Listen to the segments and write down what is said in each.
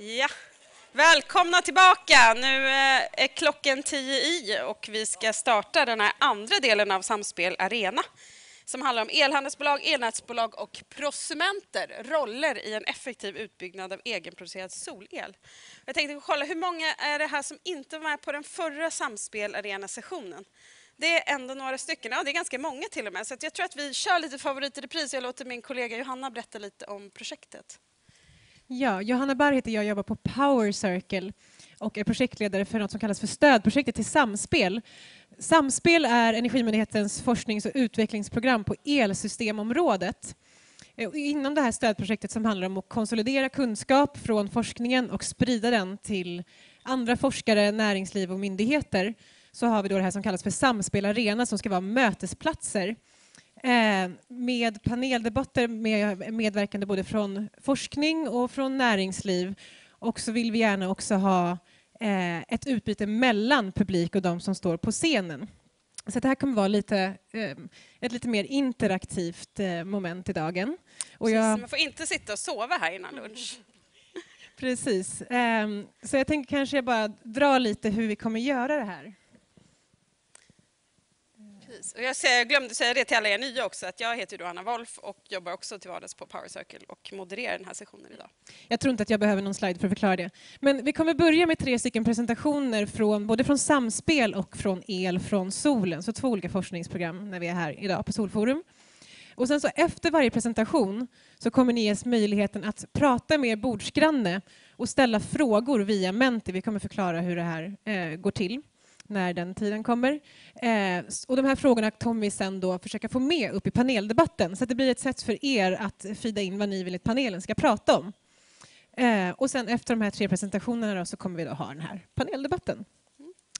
Ja, välkomna tillbaka. Nu eh, är klockan tio i och vi ska starta den här andra delen av Samspel Arena som handlar om elhandelsbolag, elnätsbolag och prosumenter, roller i en effektiv utbyggnad av egenproducerad solel. Jag tänkte kolla, hur många är det här som inte var med på den förra Samspel Arena-sessionen? Det är ändå några stycken, ja det är ganska många till och med, så jag tror att vi kör lite favorit i repris. Jag låter min kollega Johanna berätta lite om projektet. Ja, Johanna Barr heter jag, jobbar på Power Circle och är projektledare för något som kallas för stödprojektet till Samspel. Samspel är Energimyndighetens forsknings och utvecklingsprogram på elsystemområdet. Eh, inom det här stödprojektet som handlar om att konsolidera kunskap från forskningen och sprida den till andra forskare, näringsliv och myndigheter så har vi då det här som kallas för Samspel Arena som ska vara mötesplatser med paneldebatter med medverkande både från forskning och från näringsliv. Och så vill vi gärna också ha eh, ett utbyte mellan publik och de som står på scenen. Så det här kommer vara lite, eh, ett lite mer interaktivt moment i dagen. Och jag... Man får inte sitta och sova här innan lunch. Precis. Ehm, så jag tänker kanske bara dra lite hur vi kommer göra det här. Precis. Och jag, säger, jag glömde säga det till alla er nya också, att jag heter Anna Wolf och jobbar också till vardags på Power Circle och modererar den här sessionen idag. Jag tror inte att jag behöver någon slide för att förklara det. Men vi kommer börja med tre stycken presentationer från både från Samspel och från El från solen, så två olika forskningsprogram när vi är här idag på Solforum. Och sen så efter varje presentation så kommer ni ges möjligheten att prata med er bordsgranne och ställa frågor via Menti. Vi kommer förklara hur det här eh, går till när den tiden kommer. Eh, och de här frågorna kommer vi sen då försöka få med upp i paneldebatten så att det blir ett sätt för er att fida in vad ni vill att panelen ska prata om. Eh, och sen efter de här tre presentationerna då, så kommer vi då ha den här paneldebatten.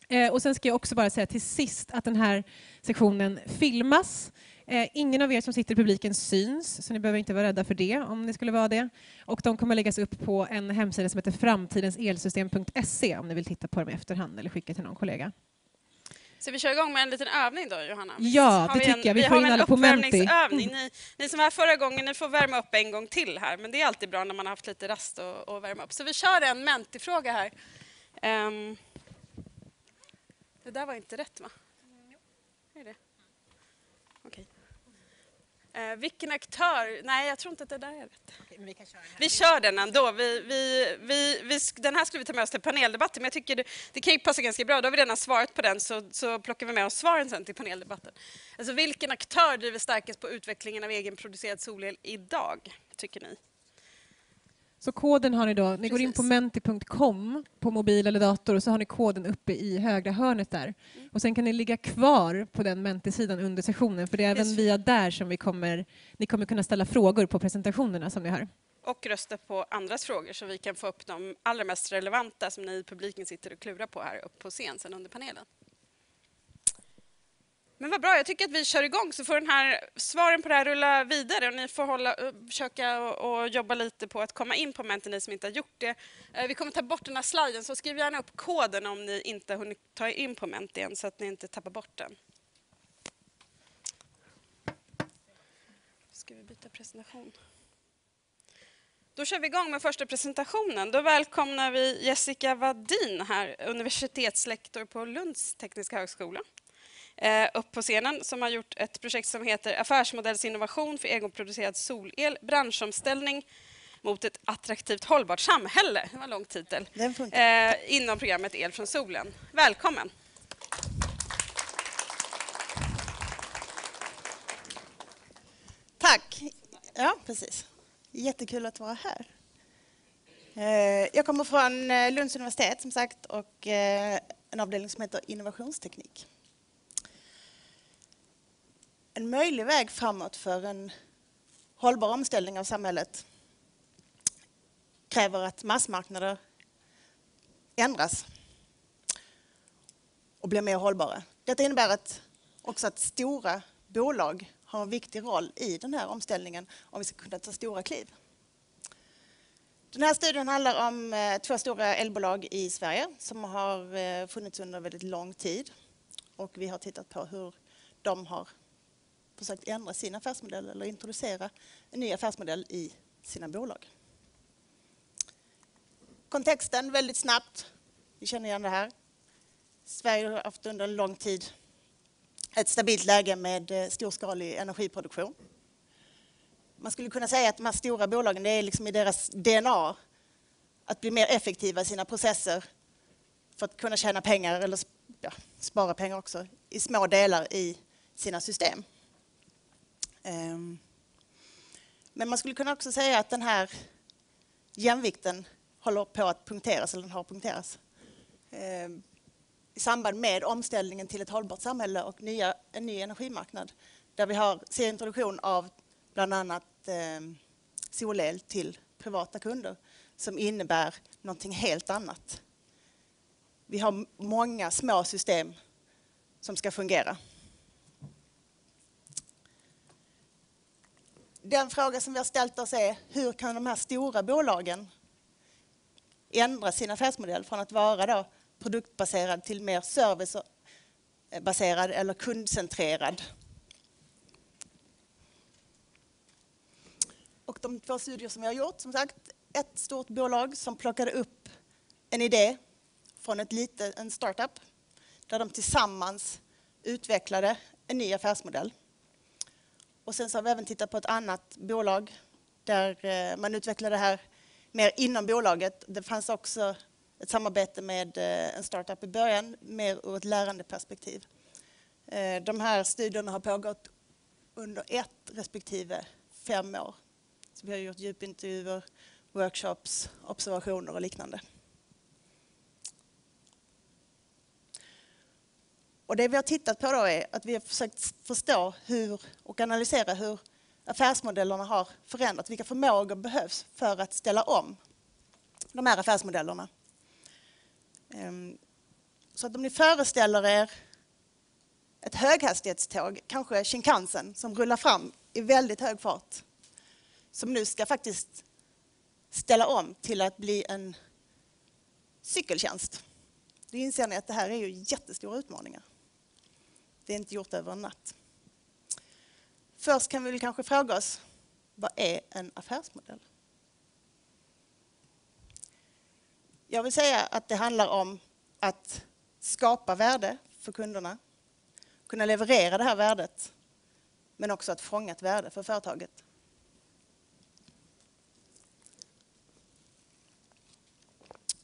Eh, och sen ska jag också bara säga till sist att den här sektionen filmas. Eh, ingen av er som sitter i publiken syns, så ni behöver inte vara rädda för det om ni skulle vara det. Och de kommer läggas upp på en hemsida som heter framtidenselsystem.se om ni vill titta på dem i efterhand eller skicka till någon kollega. Så vi kör igång med en liten övning då, Johanna? Ja, det tycker en, jag. Vi, vi får in alla på Menti. Ni, ni som var här förra gången, ni får värma upp en gång till här. Men det är alltid bra när man har haft lite rast och, och värma upp. Så vi kör en Menti-fråga här. Um, det där var inte rätt, va? Är det? Okej. Eh, vilken aktör? Nej, jag tror inte att det där är rätt. Okej, vi, vi kör den ändå. Vi, vi, vi, vi, den här skulle vi ta med oss till paneldebatten, men jag tycker det, det kan ju passa ganska bra. Då har vi redan svarat på den, så, så plockar vi med oss svaren sen till paneldebatten. Alltså, vilken aktör driver starkast på utvecklingen av egenproducerad solel idag, tycker ni? Så koden har ni då, ni Precis. går in på menti.com på mobil eller dator och så har ni koden uppe i högra hörnet där. Mm. Och sen kan ni ligga kvar på den Menti-sidan under sessionen för det är även via där som vi kommer, ni kommer kunna ställa frågor på presentationerna som ni har. Och rösta på andras frågor så vi kan få upp de allra mest relevanta som ni i publiken sitter och klurar på här upp på scen sen under panelen. Men vad bra, jag tycker att vi kör igång så får den här svaren på det här rulla vidare och ni får hålla, eh, försöka och, och jobba lite på att komma in på Menti, ni som inte har gjort det. Eh, vi kommer ta bort den här sliden så skriv gärna upp koden om ni inte har hunnit ta er in på Menti än så att ni inte tappar bort den. Ska vi byta presentation? Då kör vi igång med första presentationen. Då välkomnar vi Jessica Vadin, här, universitetslektor på Lunds tekniska högskola. Eh, upp på scenen som har gjort ett projekt som heter Affärsmodellsinnovation för egenproducerad solel, branschomställning mot ett attraktivt hållbart samhälle. Det var en lång titel. Eh, inom programmet El från solen. Välkommen! Tack! Ja, precis. Jättekul att vara här. Eh, jag kommer från eh, Lunds universitet som sagt och eh, en avdelning som heter innovationsteknik en möjlig väg framåt för en hållbar omställning av samhället kräver att massmarknader ändras och blir mer hållbara. Detta innebär att också att stora bolag har en viktig roll i den här omställningen om vi ska kunna ta stora kliv. Den här studien handlar om eh, två stora elbolag i Sverige som har eh, funnits under väldigt lång tid och vi har tittat på hur de har försökt ändra sin affärsmodell eller introducera en ny affärsmodell i sina bolag. kontexten väldigt snabbt. Vi känner igen det här. Sverige har haft under en lång tid ett stabilt läge med eh, storskalig energiproduktion. Man skulle kunna säga att de här stora bolagen, det är liksom i deras DNA att bli mer effektiva i sina processer för att kunna tjäna pengar eller ja, spara pengar också i små delar i sina system. Ehm, men man skulle kunna också säga att den här jämvikten håller på att punkteras, eller den har punkterats. Ehm, I samband med omställningen till ett hållbart samhälle och nya, en ny energimarknad där vi har, ser introduktion av bland annat eh, solel till privata kunder som innebär någonting helt annat. Vi har många små system som ska fungera. Den fråga som vi har ställt oss är hur kan de här stora bolagen ändra sin affärsmodell från att vara då produktbaserad till mer servicebaserad eller kundcentrerad. Och de två studier som vi har gjort, som sagt, ett stort bolag som plockade upp en idé från ett lite, en startup där de tillsammans utvecklade en ny affärsmodell. Och sen så har vi även tittat på ett annat bolag där eh, man utvecklade det här mer inom bolaget. Det fanns också ett samarbete med eh, en startup i början, mer ur ett lärandeperspektiv. Eh, de här studierna har pågått under ett respektive fem år. Så vi har gjort djupintervjuer, workshops, observationer och liknande. Och det vi har tittat på då är att vi har försökt förstå hur och analysera hur affärsmodellerna har förändrats, vilka förmågor behövs för att ställa om de här affärsmodellerna. Ehm, så att om ni föreställer er ett höghastighetståg, kanske Shinkansen, som rullar fram i väldigt hög fart, som nu ska faktiskt ställa om till att bli en cykeltjänst. Då inser ni att det här är ju jättestora utmaningar. Det är inte gjort över en natt. Först kan vi väl kanske fråga oss, vad är en affärsmodell? Jag vill säga att det handlar om att skapa värde för kunderna, kunna leverera det här värdet, men också att fånga ett värde för företaget.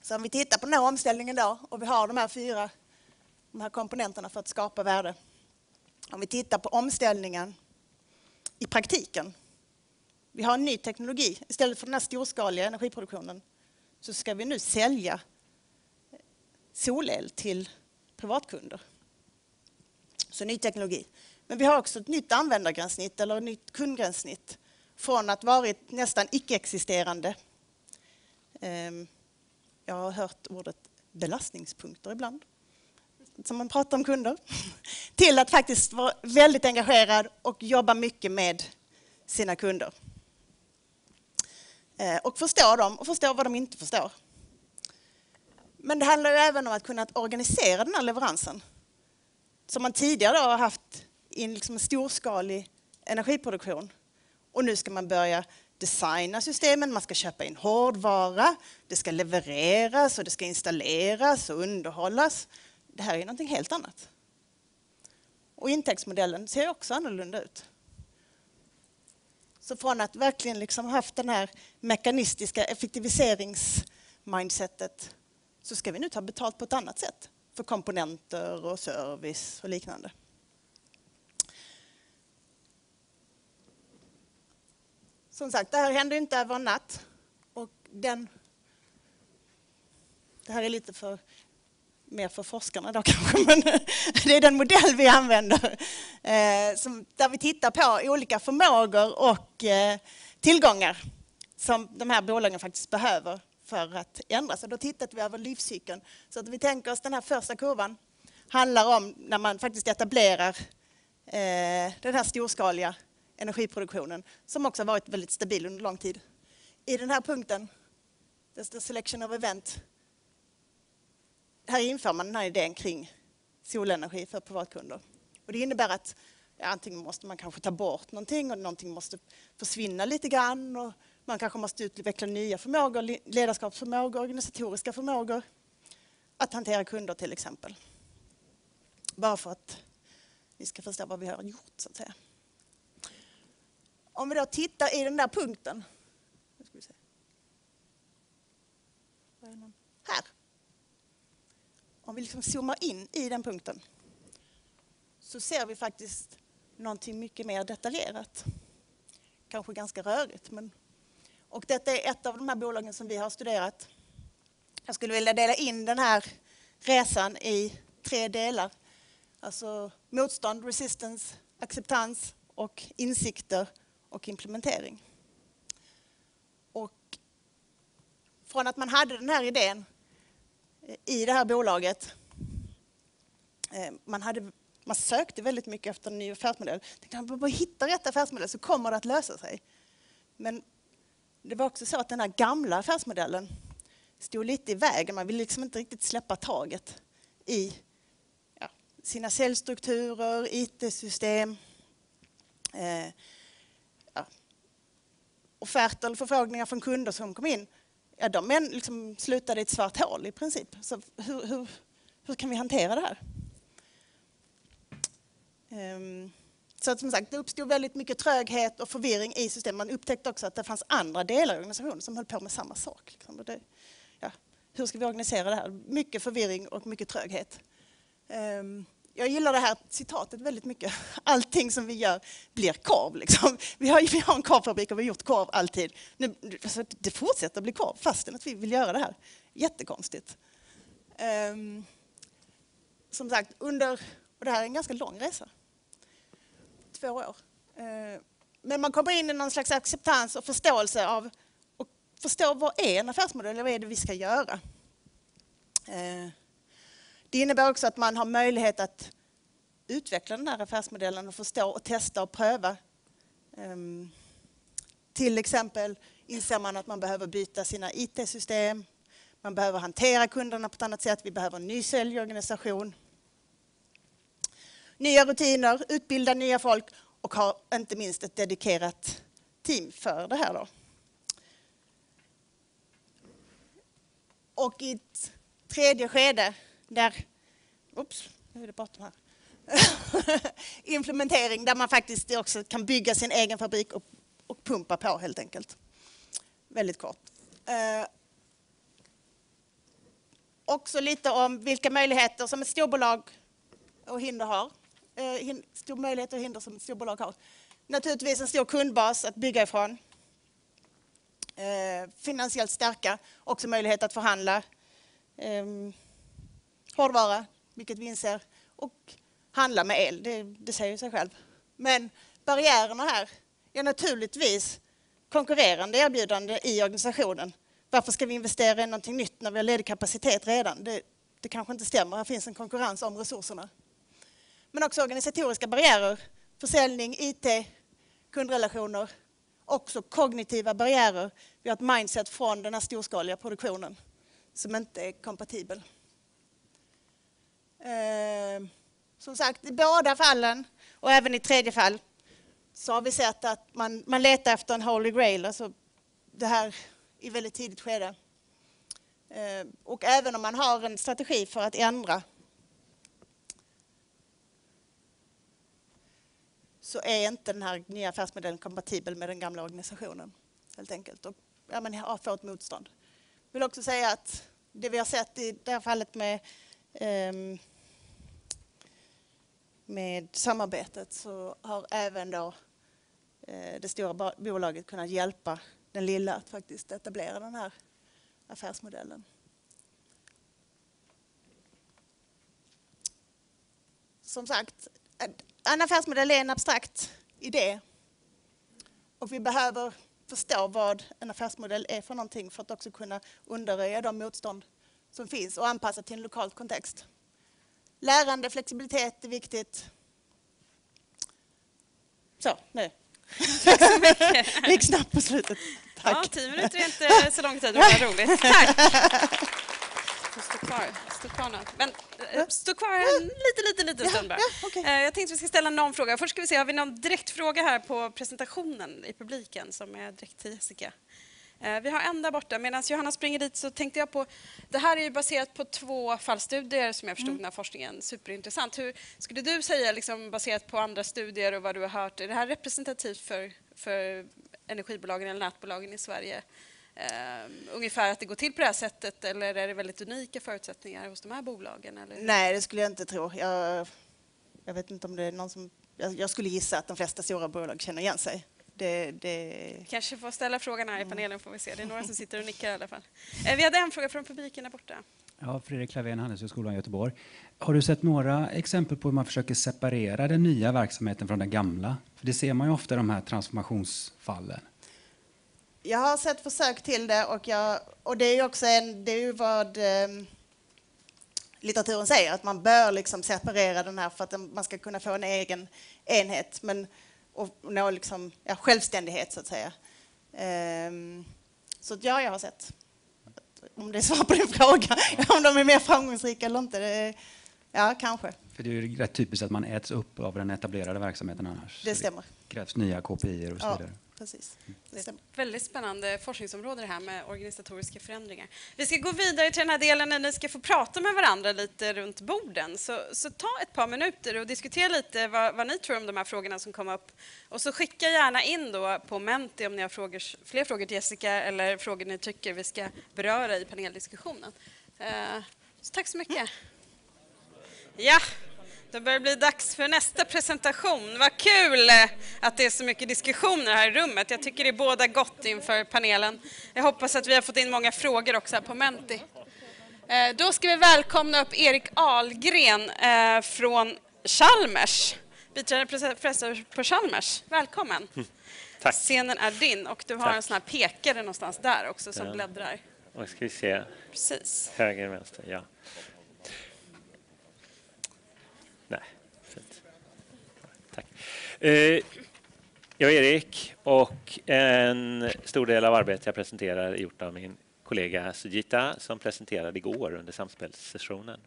Så om vi tittar på den här omställningen då och vi har de här fyra de här komponenterna för att skapa värde. Om vi tittar på omställningen i praktiken. Vi har en ny teknologi. Istället för den här storskaliga energiproduktionen så ska vi nu sälja solel till privatkunder. Så ny teknologi. Men vi har också ett nytt användargränssnitt eller ett nytt kundgränssnitt från att varit nästan icke-existerande. Ehm, jag har hört ordet belastningspunkter ibland som man pratar om kunder, till att faktiskt vara väldigt engagerad och jobba mycket med sina kunder. Eh, och förstå dem och förstå vad de inte förstår. Men det handlar ju även om att kunna organisera den här leveransen. Som man tidigare har haft i en liksom storskalig energiproduktion. Och nu ska man börja designa systemen, man ska köpa in hårdvara, det ska levereras och det ska installeras och underhållas. Det här är någonting helt annat. Och intäktsmodellen ser också annorlunda ut. Så från att verkligen liksom haft den här mekanistiska effektiviseringsmindsetet så ska vi nu ta betalt på ett annat sätt för komponenter och service och liknande. Som sagt, det här händer inte över en natt. Och den, det här är lite för mer för forskarna då kanske, men eh, det är den modell vi använder. Eh, som, där vi tittar på olika förmågor och eh, tillgångar som de här bolagen faktiskt behöver för att ändras. Och då tittade vi över livscykeln. Så att vi tänker oss den här första kurvan handlar om när man faktiskt etablerar den här storskaliga energiproduktionen som också har varit väldigt stabil under lång tid. I den här punkten, det står selection of event, här inför man den här idén kring solenergi för privatkunder. Och det innebär att ja, antingen måste man kanske ta bort någonting och någonting måste försvinna lite grann och Man kanske måste utveckla nya förmågor, ledarskapsförmågor, organisatoriska förmågor. Att hantera kunder till exempel. Bara för att ni ska förstå vad vi har gjort så att säga. Om vi då tittar i den där punkten. Här. Om vi liksom zoomar in i den punkten så ser vi faktiskt någonting mycket mer detaljerat. Kanske ganska rörigt. Men... Och detta är ett av de här bolagen som vi har studerat. Jag skulle vilja dela in den här resan i tre delar. Alltså motstånd, resistance, acceptans och insikter och implementering. Och från att man hade den här idén i det här bolaget. Eh, man, hade, man sökte väldigt mycket efter en ny affärsmodell. Tänkte man bara hitta rätt affärsmodell så kommer det att lösa sig. Men det var också så att den här gamla affärsmodellen stod lite i vägen. Man ville liksom inte riktigt släppa taget i ja, sina säljstrukturer, IT-system, eh, ja, offerter eller förfrågningar från kunder som kom in. Ja, de liksom slutade i ett svart hål i princip. Så hur, hur, hur kan vi hantera det här? Um, så att som sagt, det uppstod väldigt mycket tröghet och förvirring i systemet. Man upptäckte också att det fanns andra delar i organisationen som höll på med samma sak. Liksom. Det, ja, hur ska vi organisera det här? Mycket förvirring och mycket tröghet. Um, jag gillar det här citatet väldigt mycket. Allting som vi gör blir korv. Liksom. Vi, har, vi har en korvfabrik och vi har gjort korv alltid. Nu, alltså, det fortsätter bli korv fastän att vi vill göra det här. Jättekonstigt. Um, som sagt, under, och det här är en ganska lång resa. Två år. Uh, men man kommer in i någon slags acceptans och förståelse av och förstå vad är en affärsmodell och vad är det vi ska göra. Uh, det innebär också att man har möjlighet att utveckla den här affärsmodellen och förstå och testa och pröva. Um, till exempel inser man att man behöver byta sina IT-system. Man behöver hantera kunderna på ett annat sätt. Vi behöver en ny säljorganisation. Nya rutiner, utbilda nya folk och ha inte minst ett dedikerat team för det här. Då. Och i ett tredje skede där, oops, nu är det bortom här. implementering där man faktiskt också kan bygga sin egen fabrik och, och pumpa på helt enkelt. Väldigt kort. Eh, också lite om vilka möjligheter som ett storbolag och hinder har. Eh, stor möjligheter och hinder som ett storbolag har. Naturligtvis en stor kundbas att bygga ifrån. Eh, finansiellt stärka, också möjlighet att förhandla. Eh, hårdvara, vilket vi inser, och handla med el. Det, det säger sig själv. Men barriärerna här är naturligtvis konkurrerande erbjudande i organisationen. Varför ska vi investera i någonting nytt när vi har ledig kapacitet redan? Det, det kanske inte stämmer. Här finns en konkurrens om resurserna. Men också organisatoriska barriärer. Försäljning, IT, kundrelationer. Också kognitiva barriärer. Vi har ett mindset från den här storskaliga produktionen som inte är kompatibel. Eh, som sagt, i båda fallen och även i tredje fall så har vi sett att man, man letar efter en holy grail, alltså det här i väldigt tidigt skede. Eh, och även om man har en strategi för att ändra så är inte den här nya affärsmodellen kompatibel med den gamla organisationen. Helt enkelt. Och, ja, man har fått motstånd. Jag vill också säga att det vi har sett i det här fallet med eh, med samarbetet så har även då eh, det stora bolaget kunnat hjälpa den lilla att faktiskt etablera den här affärsmodellen. Som sagt, en affärsmodell är en abstrakt idé och vi behöver förstå vad en affärsmodell är för någonting för att också kunna undanröja de motstånd som finns och anpassa till en lokal kontext. Lärande, flexibilitet är viktigt. Så, nu. Tack så mycket. Gick snabbt på slutet. Tack. Ja, tio minuter är inte så lång tid, det var roligt. Tack. Står kvar. Stå kvar nu. Men, eh, stå kvar en liten, liten, liten stund bara. ja, okej. Eh, Jag tänkte vi ska ställa någon fråga. Först ska vi se, har vi någon direkt fråga här på presentationen i publiken som är direkt till Jessica? Eh, Vi har en där borta. Medan Johanna springer dit så tänkte jag på... Det här är ju baserat på två fallstudier som jag förstod den här forskningen. Superintressant. Hur skulle du säga, liksom, baserat på andra studier och vad du har hört, är det här representativt för, för energibolagen eller nätbolagen i Sverige? Eh, ungefär att det går till på det här sättet eller är det väldigt unika förutsättningar hos de här bolagen? Eller? Nej, det skulle jag inte tro. Jag, jag vet inte om det är någon som... Jag, jag skulle gissa att de flesta stora bolag känner igen sig. Det, det, Kanske får ställa frågan här i panelen får vi se. Det är några som sitter och nickar i alla fall. Eh, vi hade en fråga från publiken där borta. Ja, Fredrik Klavén, Handelshögskolan i Göteborg. Har du sett några exempel på hur man försöker separera den nya verksamheten från den gamla? För det ser man ju ofta i de här transformationsfallen. jag har sett försök till det och, jag, och det är ju också en, det är ju vad eh, litteraturen säger, att man bör liksom separera den här för att den- man ska kunna få en egen enhet men, och nå liksom, ja, självständighet så att säga. Ehm, så att ja, jag har sett. Om det är svar på din fråga, om de är mer framgångsrika eller inte, det, ja kanske. För det är ju rätt typiskt att man äts upp av den etablerade verksamheten annars. Det stämmer. krävs nya KPI och så Ja, vidare. Precis. Det är stämmer. ett väldigt spännande forskningsområde det här med organisatoriska förändringar. Vi ska gå vidare till den här delen när ni ska få prata med varandra lite runt borden. Så, så ta ett par minuter och diskutera lite vad, vad ni tror om de här frågorna som kom upp. Och så skicka gärna in då på Menti om ni har frågor, fler frågor till Jessica eller frågor ni tycker vi ska beröra i paneldiskussionen. Eh, så tack så mycket. Ja, då börjar det bli dags för nästa presentation. Vad kul att det är så mycket diskussioner här i rummet. Jag tycker det är båda gott inför panelen. Jag hoppas att vi har fått in många frågor också här på Menti. Eh, Då ska vi välkomna upp Erik Ahlgren eh, från Chalmers, biträdande professor på Chalmers. Välkommen. Tack. Scenen är din och du har Tack. en sån här pekare någonstans där också som Ja. bläddrar. Och ska vi se, Precis. höger, vänster, ja. Nej, fint. Tack. Eh, Eh, jag är Erik och en stor del av arbetet jag presenterar är gjort av min kollega Sujita som presenterade igår under samspelssessionen.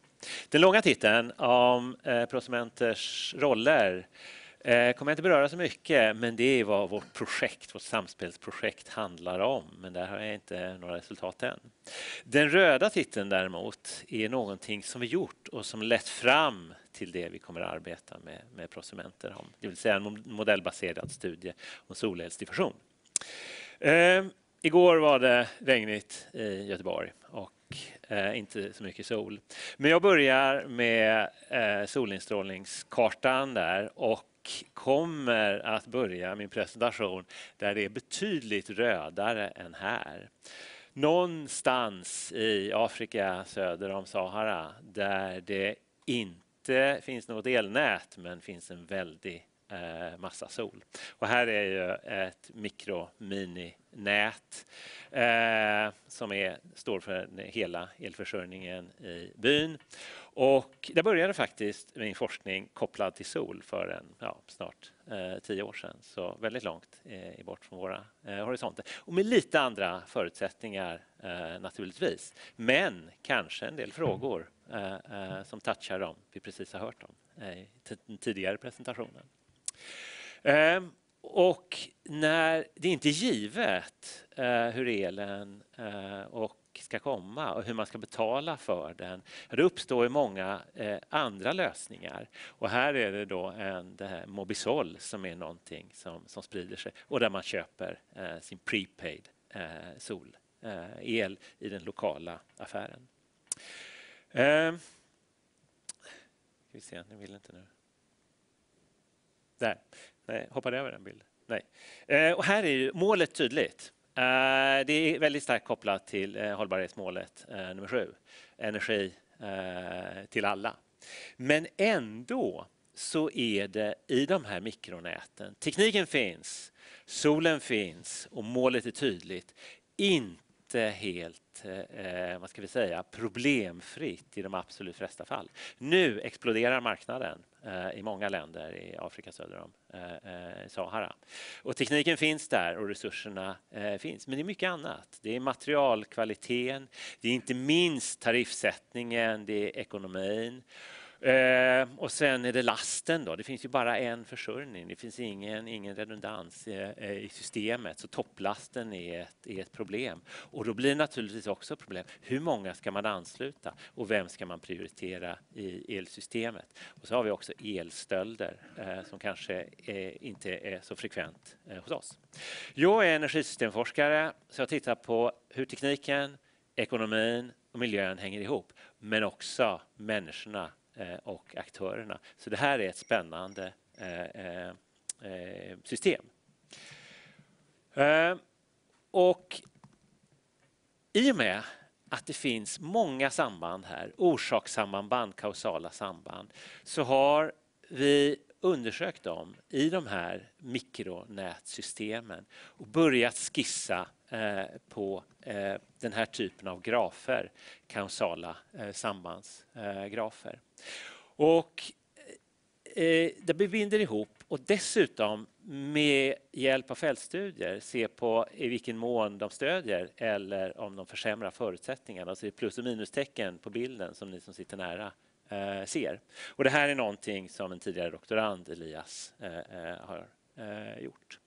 Den långa titeln om eh, prosumenters roller eh, kommer jag inte beröra så mycket, men det är vad vårt projekt, vårt samspelsprojekt handlar om. Men där har jag inte några resultat än. Den röda titeln däremot är någonting som vi gjort och som lett fram till det vi kommer att arbeta med, med prosumenter om, det vill säga en modellbaserad studie om solelsdiffusion. Eh, igår var det regnigt i Göteborg och eh, inte så mycket sol. Men jag börjar med eh, solinstrålningskartan där och kommer att börja min presentation där det är betydligt rödare än här. Någonstans i Afrika söder om Sahara där det inte finns något elnät men finns en väldig eh, massa sol. Och här är ju ett mikromininät eh, som är, står för hela elförsörjningen i byn. Och där började faktiskt min forskning kopplad till sol för en, ja, snart eh, tio år sedan. Så väldigt långt eh, bort från våra eh, horisonter. Och med lite andra förutsättningar eh, naturligtvis. Men kanske en del frågor Eh, eh, som touchar dem vi precis har hört om eh, i den tidigare presentationen. Ehm, och när det inte är givet eh, hur elen eh, och ska komma och hur man ska betala för den, ja, då uppstår ju många eh, andra lösningar. Och här är det då en, det här Mobisol som är någonting som, som sprider sig och där man köper eh, sin prepaid eh, sol, eh, el i den lokala affären. Eh, vi se, ni vill inte nu. Där. Nej, hoppade över en bild. Nej. Eh, och här är ju målet tydligt. Eh, det är väldigt starkt kopplat till eh, hållbarhetsmålet eh, nummer sju, energi eh, till alla. Men ändå så är det i de här mikronäten, tekniken finns, solen finns och målet är tydligt, inte helt helt eh, eh, vad ska vi säga, problemfritt i de absolut flesta fall. Nu exploderar marknaden eh, i många länder i Afrika söder om eh, eh, Sahara. Och tekniken finns där och resurserna eh, finns. Men det är mycket annat. Det är materialkvaliteten, det är inte minst tariffsättningen, det är ekonomin Eh, och sen är det lasten då. Det finns ju bara en försörjning. Det finns ingen, ingen redundans i, i systemet. Så topplasten är ett, är ett problem. Och då blir det naturligtvis också ett problem. Hur många ska man ansluta och vem ska man prioritera i elsystemet? Och så har vi också elstölder eh, som kanske är, inte är så frekvent eh, hos oss. Jag är energisystemforskare så jag tittar på hur tekniken, ekonomin och miljön hänger ihop men också människorna Eh, och aktörerna. Så det här är ett spännande eh, eh, system. Och i och med att det finns många samband här, orsakssamband, kausala samband, så har vi undersökt dem i de här mikronätsystemen och börjat skissa eh, på eh, den här typen av grafer, kausala eh, sambandsgrafer. Och det binder ihop och dessutom med hjälp av fältstudier se på i vilken mån de stödjer eller om de försämrar förutsättningarna. Så det är plus och minustecken på bilden som ni som sitter nära eh, Eh, ser. Och det här är någonting som en tidigare doktorand, Elias, eh, eh, har eh, gjort.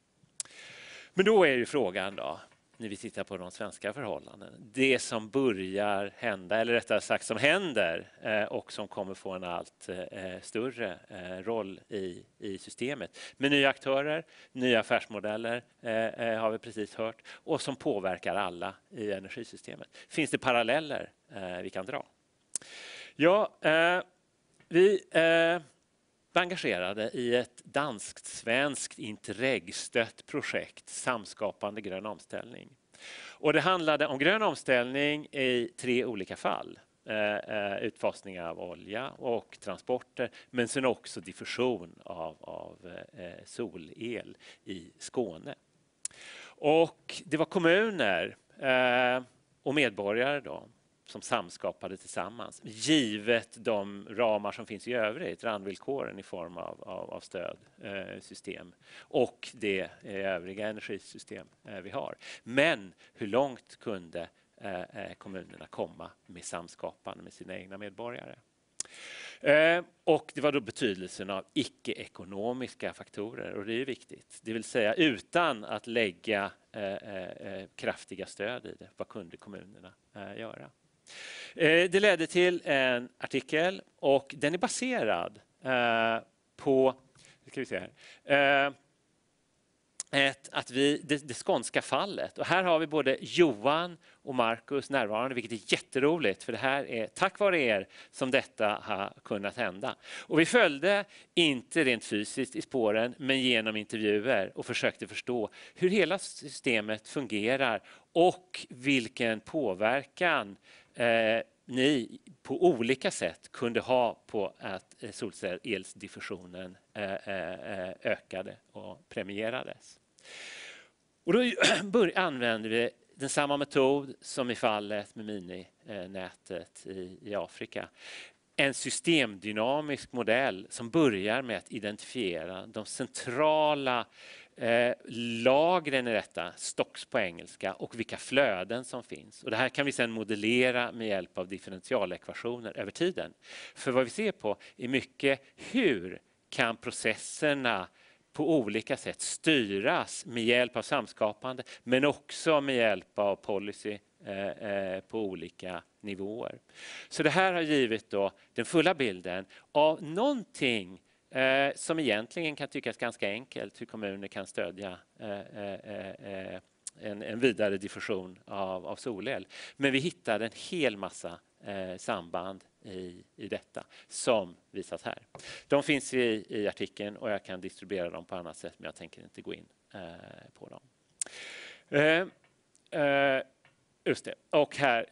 Men då är ju frågan då, när vi tittar på de svenska förhållandena, det som börjar hända, eller rättare sagt som händer eh, och som kommer få en allt eh, större eh, roll i, i systemet. Med nya aktörer, nya affärsmodeller eh, har vi precis hört och som påverkar alla i energisystemet. Finns det paralleller vi kan dra? Ja, eh, vi eh, var engagerade i ett danskt-svenskt Interreg-stött projekt, Samskapande grön omställning. Och det handlade om grön omställning i tre olika fall. Eh, eh utfasning av olja och transporter, men sen också diffusion av, av eh, solel i Skåne. Och det var kommuner eh, och medborgare då, som samskapade tillsammans, givet de ramar som finns i övrigt, randvillkoren i form av, av, av stödsystem eh, och det eh, övriga energisystem eh, vi har. Men hur långt kunde kommunerna komma med samskapande med sina egna medborgare? Och det var då betydelsen av icke-ekonomiska faktorer och det är viktigt. Det vill säga utan att lägga kraftiga stöd i det, vad kunde kommunerna göra? Eh, det ledde till en artikel och den är baserad eh, på ska vi se här, eh, ett, att vi, det, det skånska fallet. Och här har vi både Johan och Markus närvarande, vilket är jätteroligt för det här är tack vare er som detta har kunnat hända. Och vi följde inte rent fysiskt i spåren, men genom intervjuer och försökte förstå hur hela systemet fungerar och vilken påverkan eh, Eh, ni på olika sätt kunde ha på att eh, solcellsdiffusionen eh, eh, ökade och premierades. Och då använde vi den samma metod som i fallet med mininätet i, i Afrika. En systemdynamisk modell som börjar med att identifiera de centrala eh, lagren i detta, stocks på engelska, och vilka flöden som finns. Och det här kan vi sedan modellera med hjälp av differentialekvationer över tiden. För vad vi ser på är mycket hur kan processerna på olika sätt styras med hjälp av samskapande men också med hjälp av policy eh, eh på olika nivåer. Så det här har givit då den fulla bilden av någonting eh, som egentligen kan tyckas ganska enkelt hur kommuner kan stödja eh, eh, eh, en, en, vidare diffusion av, av solel. Men vi hittade en hel massa eh, samband i, i detta som visas här. De finns i, i artikeln och jag kan distribuera dem på annat sätt men jag tänker inte gå in eh, på dem. Eh, eh, just det. Och här,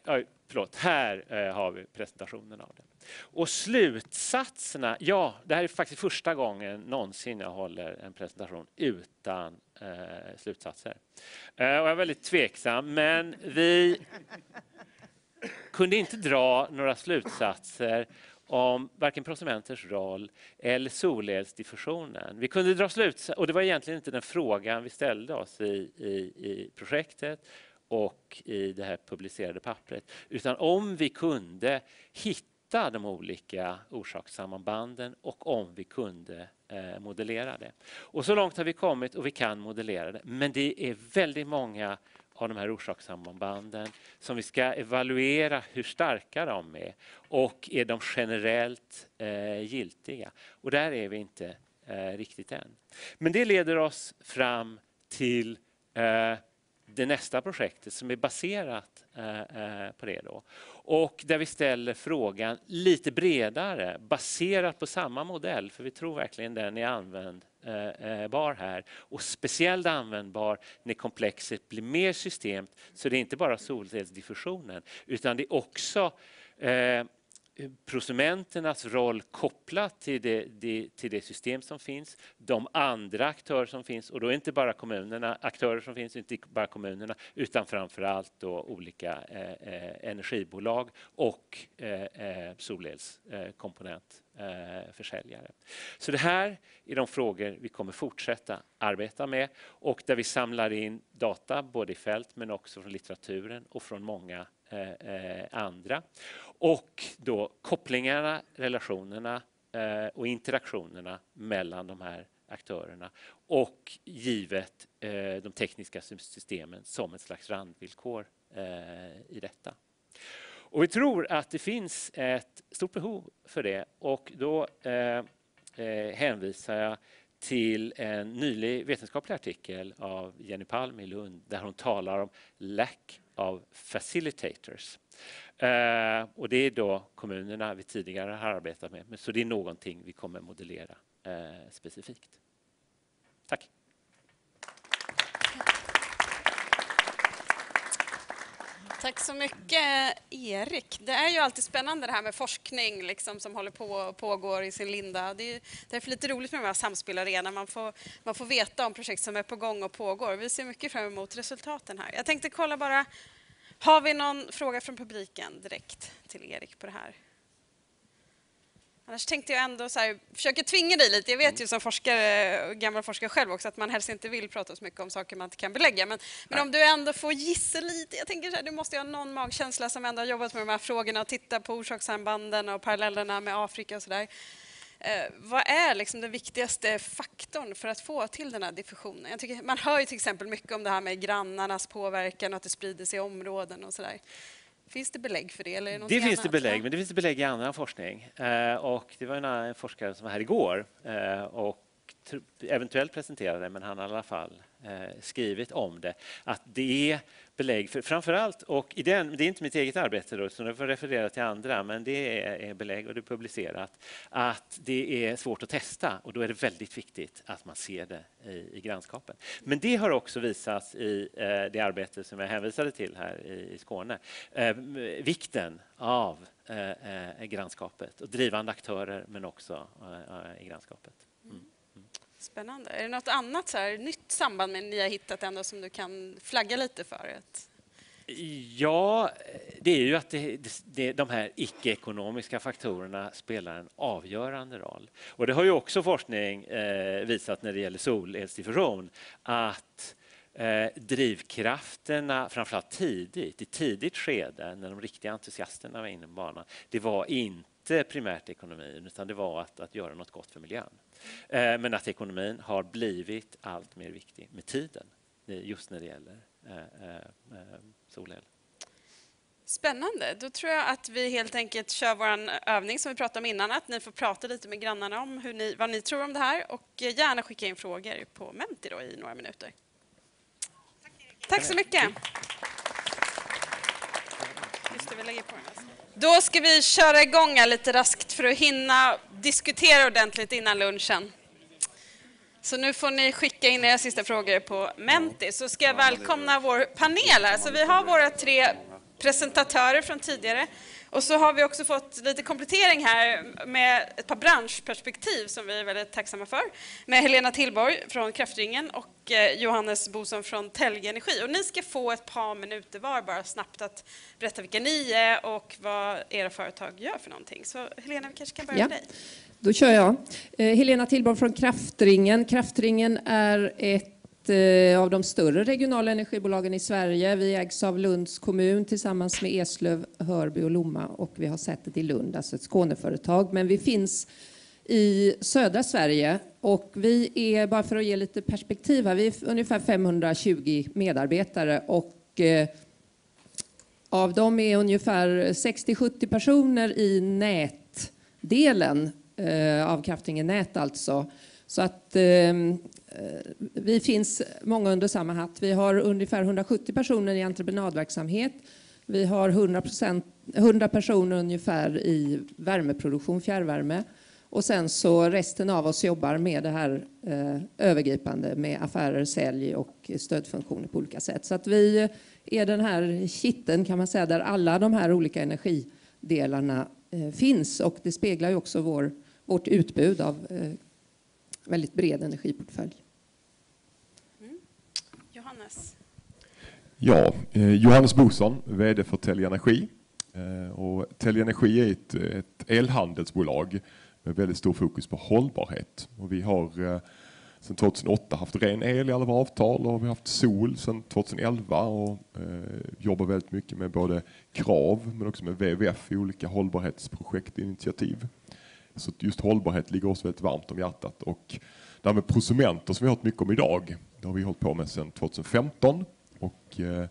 förlåt, här har vi presentationen av det. Och slutsatserna, ja, det här är faktiskt första gången någonsin jag håller en presentation utan eh, slutsatser. Eh, och jag är väldigt tveksam, men vi kunde inte dra några slutsatser om varken prosumenters roll eller solelsdiffusionen. Vi kunde dra slutsatser, och det var egentligen inte den frågan vi ställde oss i, i, i projektet och i det här publicerade pappret, utan om vi kunde hitta de olika orsakssambanden och om vi kunde eh, modellera det. Och så långt har vi kommit och vi kan modellera det, men det är väldigt många av de här orsakssambanden som vi ska evaluera hur starka de är och är de generellt eh, giltiga. Och där är vi inte eh, riktigt än. Men det leder oss fram till eh, det nästa projektet som är baserat eh, eh, på det. Då. Och där vi ställer frågan lite bredare, baserat på samma modell, för vi tror verkligen den är användbar eh, här. Och speciellt användbar när komplexet blir mer systemt, så det är inte bara solcellsdiffusionen, utan det är också prosumenternas roll kopplat till det, det, till det system som finns, de andra aktörer som finns och då är inte bara kommunerna, aktörer som finns, inte bara kommunerna utan framför allt då olika eh, eh, energibolag och eh, solelskomponentförsäljare. Eh, eh Så det här är de frågor vi kommer fortsätta arbeta med och där vi samlar in data både i fält men också från litteraturen och från många Eh, eh, andra. Och då kopplingarna, relationerna eh, och interaktionerna mellan de här aktörerna och givet eh, de tekniska systemen som ett slags randvillkor eh, i detta. Och vi tror att det finns ett stort behov för det och då eh, eh, hänvisar jag till en nylig vetenskaplig artikel av Jenny Palm i Lund där hon talar om lack of facilitators. Eh, och det är då kommunerna vi tidigare har arbetat med, så det är någonting vi kommer modellera eh, specifikt. Tack. Tack så mycket, Erik. Det är ju alltid spännande det här med forskning liksom, som håller på och pågår i sin linda. Det är därför lite roligt med de här samspelarenorna. Man får, man får veta om projekt som är på gång och pågår. Vi ser mycket fram emot resultaten här. Jag tänkte kolla bara, har vi någon fråga från publiken direkt till Erik på det här? Annars tänkte jag ändå så här, försöka tvinga dig lite. Jag vet ju som forskare, gammal forskare själv också, att man helst inte vill prata så mycket om saker man inte kan belägga. Men, men om du ändå får gissa lite. Jag tänker så här, du måste ha någon magkänsla som ändå har jobbat med de här frågorna och tittat på orsakssambanden och parallellerna med Afrika och sådär. Eh, vad är liksom den viktigaste faktorn för att få till den här diffusionen? Jag tycker, man hör ju till exempel mycket om det här med grannarnas påverkan och att det sprider sig i områden och sådär. Finns det belägg för det? Eller det, det finns det belägg, men det finns det belägg i annan forskning. Eh, och det var en forskare som var här igår eh, och eventuellt presenterade, men han har i alla fall Eh, skrivit om det, att det är belägg för framförallt, och i den, det är inte mitt eget arbete då, så jag får referera till andra, men det är, är belägg och det är publicerat, att det är svårt att testa och då är det väldigt viktigt att man ser det i, i grannskapen. Men det har också visats i eh, det arbete som jag hänvisade till här i, i Skåne, eh, vikten av eh, eh grannskapet och drivande aktörer men också eh, eh i grannskapet. Spännande. Är det något annat så här, nytt samband med ni har hittat ändå som du kan flagga lite för? Ja, det är ju att det, det, de här icke-ekonomiska faktorerna spelar en avgörande roll. Och det har ju också forskning eh, visat när det gäller solelsdiffusion att eh, drivkrafterna, framförallt tidigt, i tidigt skede när de riktiga entusiasterna var inne på banan, det var inte primärt ekonomin utan det var att, att göra något gott för miljön. Eh, men att ekonomin har blivit allt mer viktig med tiden, just när det gäller eh, eh, solel. Spännande. Då tror jag att vi helt enkelt kör vår övning som vi pratade om innan, att ni får prata lite med grannarna om hur ni, vad ni tror om det här och gärna skicka in frågor på Menti då i några minuter. Tack, Tack så mycket. Just det, vi lägger på den alltså. Då ska vi köra igång lite raskt för att hinna diskutera ordentligt innan lunchen. Så nu får ni skicka in era sista frågor på Menti. Så ska jag välkomna vår panel här. Så vi har våra tre presentatörer från tidigare. Och så har vi också fått lite komplettering här med ett par branschperspektiv som vi är väldigt tacksamma för. Med Helena Tillborg från Kraftringen och eh, Johannes Boson från Telge Energi. Och ni ska få ett par minuter var bara snabbt att berätta vilka ni är och vad era företag gör för någonting. Så Helena, vi kanske kan börja Ja. med dig. Då kör jag. Eh, Helena Tillborg från Kraftringen. Kraftringen är ett Eh, av de större regionala energibolagen i Sverige. Vi ägs av Lunds kommun tillsammans med Eslöv, Hörby och Lomma och vi har sätet i Lund, alltså ett Skåneföretag. Men vi finns i södra Sverige och vi är, bara för att ge lite perspektiv här, vi är ungefär 520 medarbetare och eh, av dem är ungefär 60-70 personer i nätdelen eh, av Kraftringen Nät alltså. Så att eh, Eh, vi finns många under samma hatt. Vi har ungefär 170 personer i entreprenadverksamhet. Vi har 100, 100 personer ungefär i värmeproduktion, fjärrvärme. Och sen så resten av oss jobbar med det här eh, övergripande med affärer, sälj och stödfunktioner på olika sätt. Så att vi är den här kitten kan man säga där alla de här olika energidelarna eh, finns och det speglar ju också vår, vårt utbud av eh, väldigt bred energiportfölj. Johannes. Ja, eh, Johannes Boson, VD för Telge Energi. Eh, och Telge Energi är ett, ett elhandelsbolag med väldigt stor fokus på hållbarhet. Och vi har eh, sedan 2008 haft ren el i alla våra avtal och vi har haft sol sedan 2011 och eh, jobbar väldigt mycket med både krav men också med WWF i olika hållbarhetsprojekt och initiativ. Så att just hållbarhet ligger oss väldigt varmt om hjärtat. Och det här med prosumenter som vi har hört mycket om idag, det har vi hållit på med sedan 2015. Och eh,